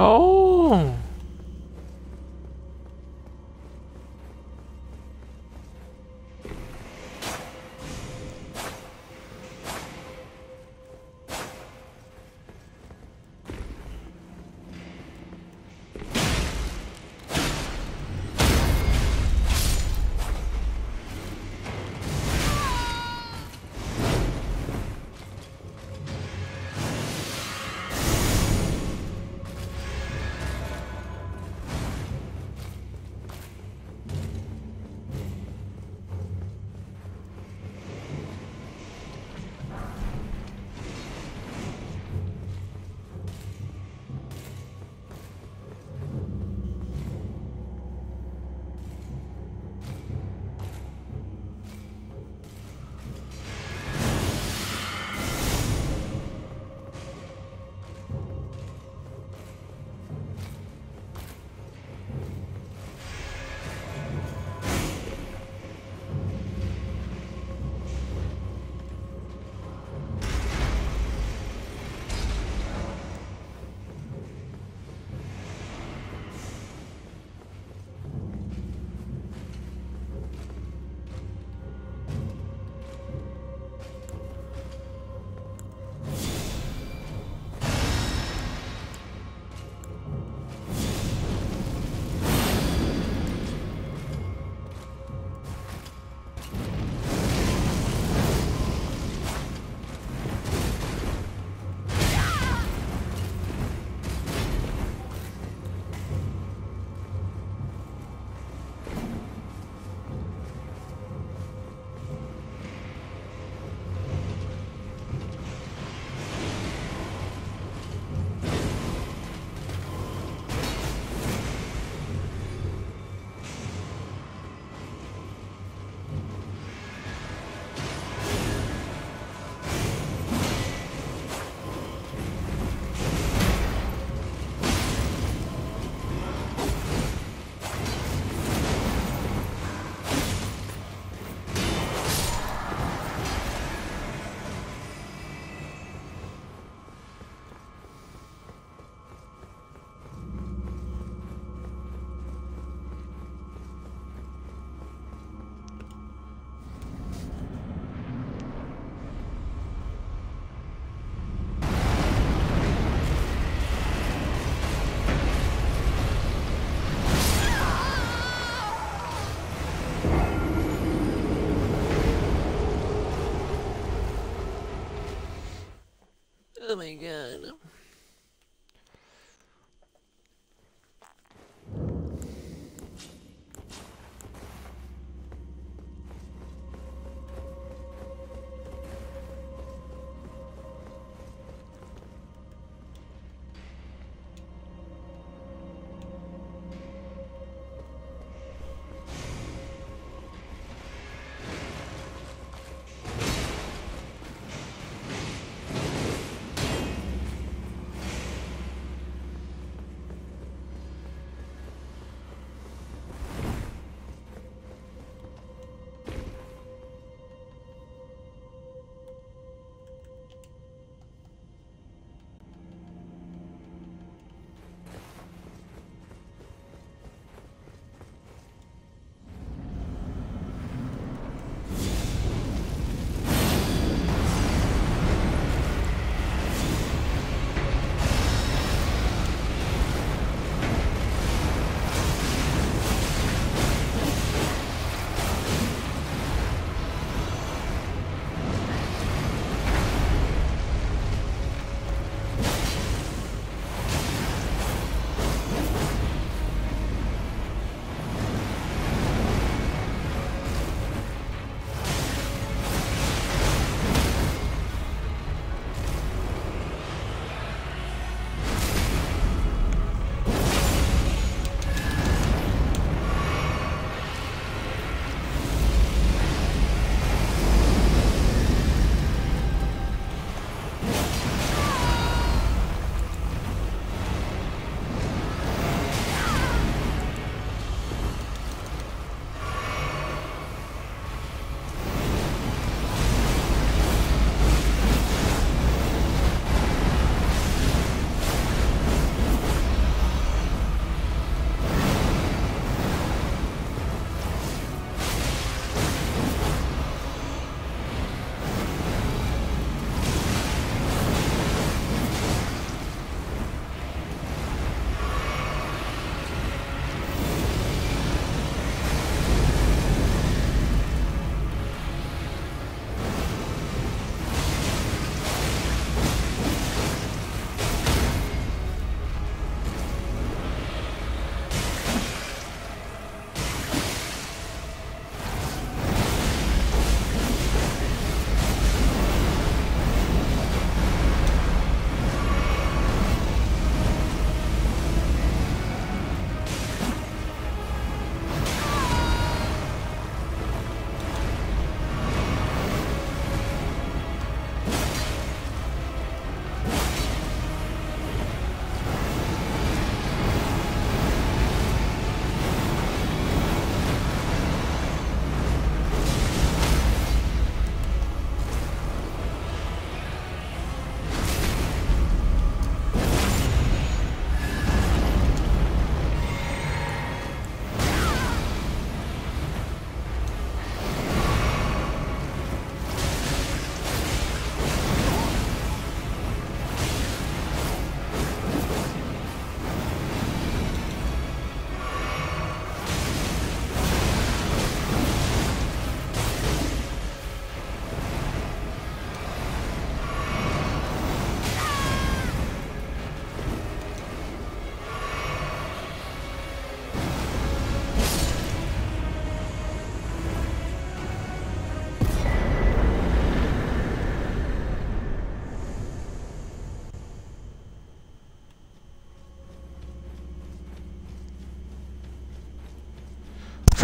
Oh. Oh my god.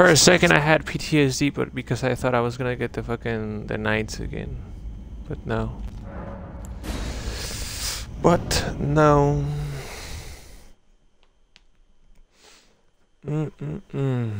For a second, I had PTSD, but because I thought I was gonna get the fucking the knights again, but no. But no. Mm mm mm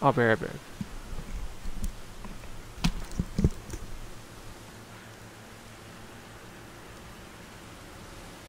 mm mm. I'll be right back.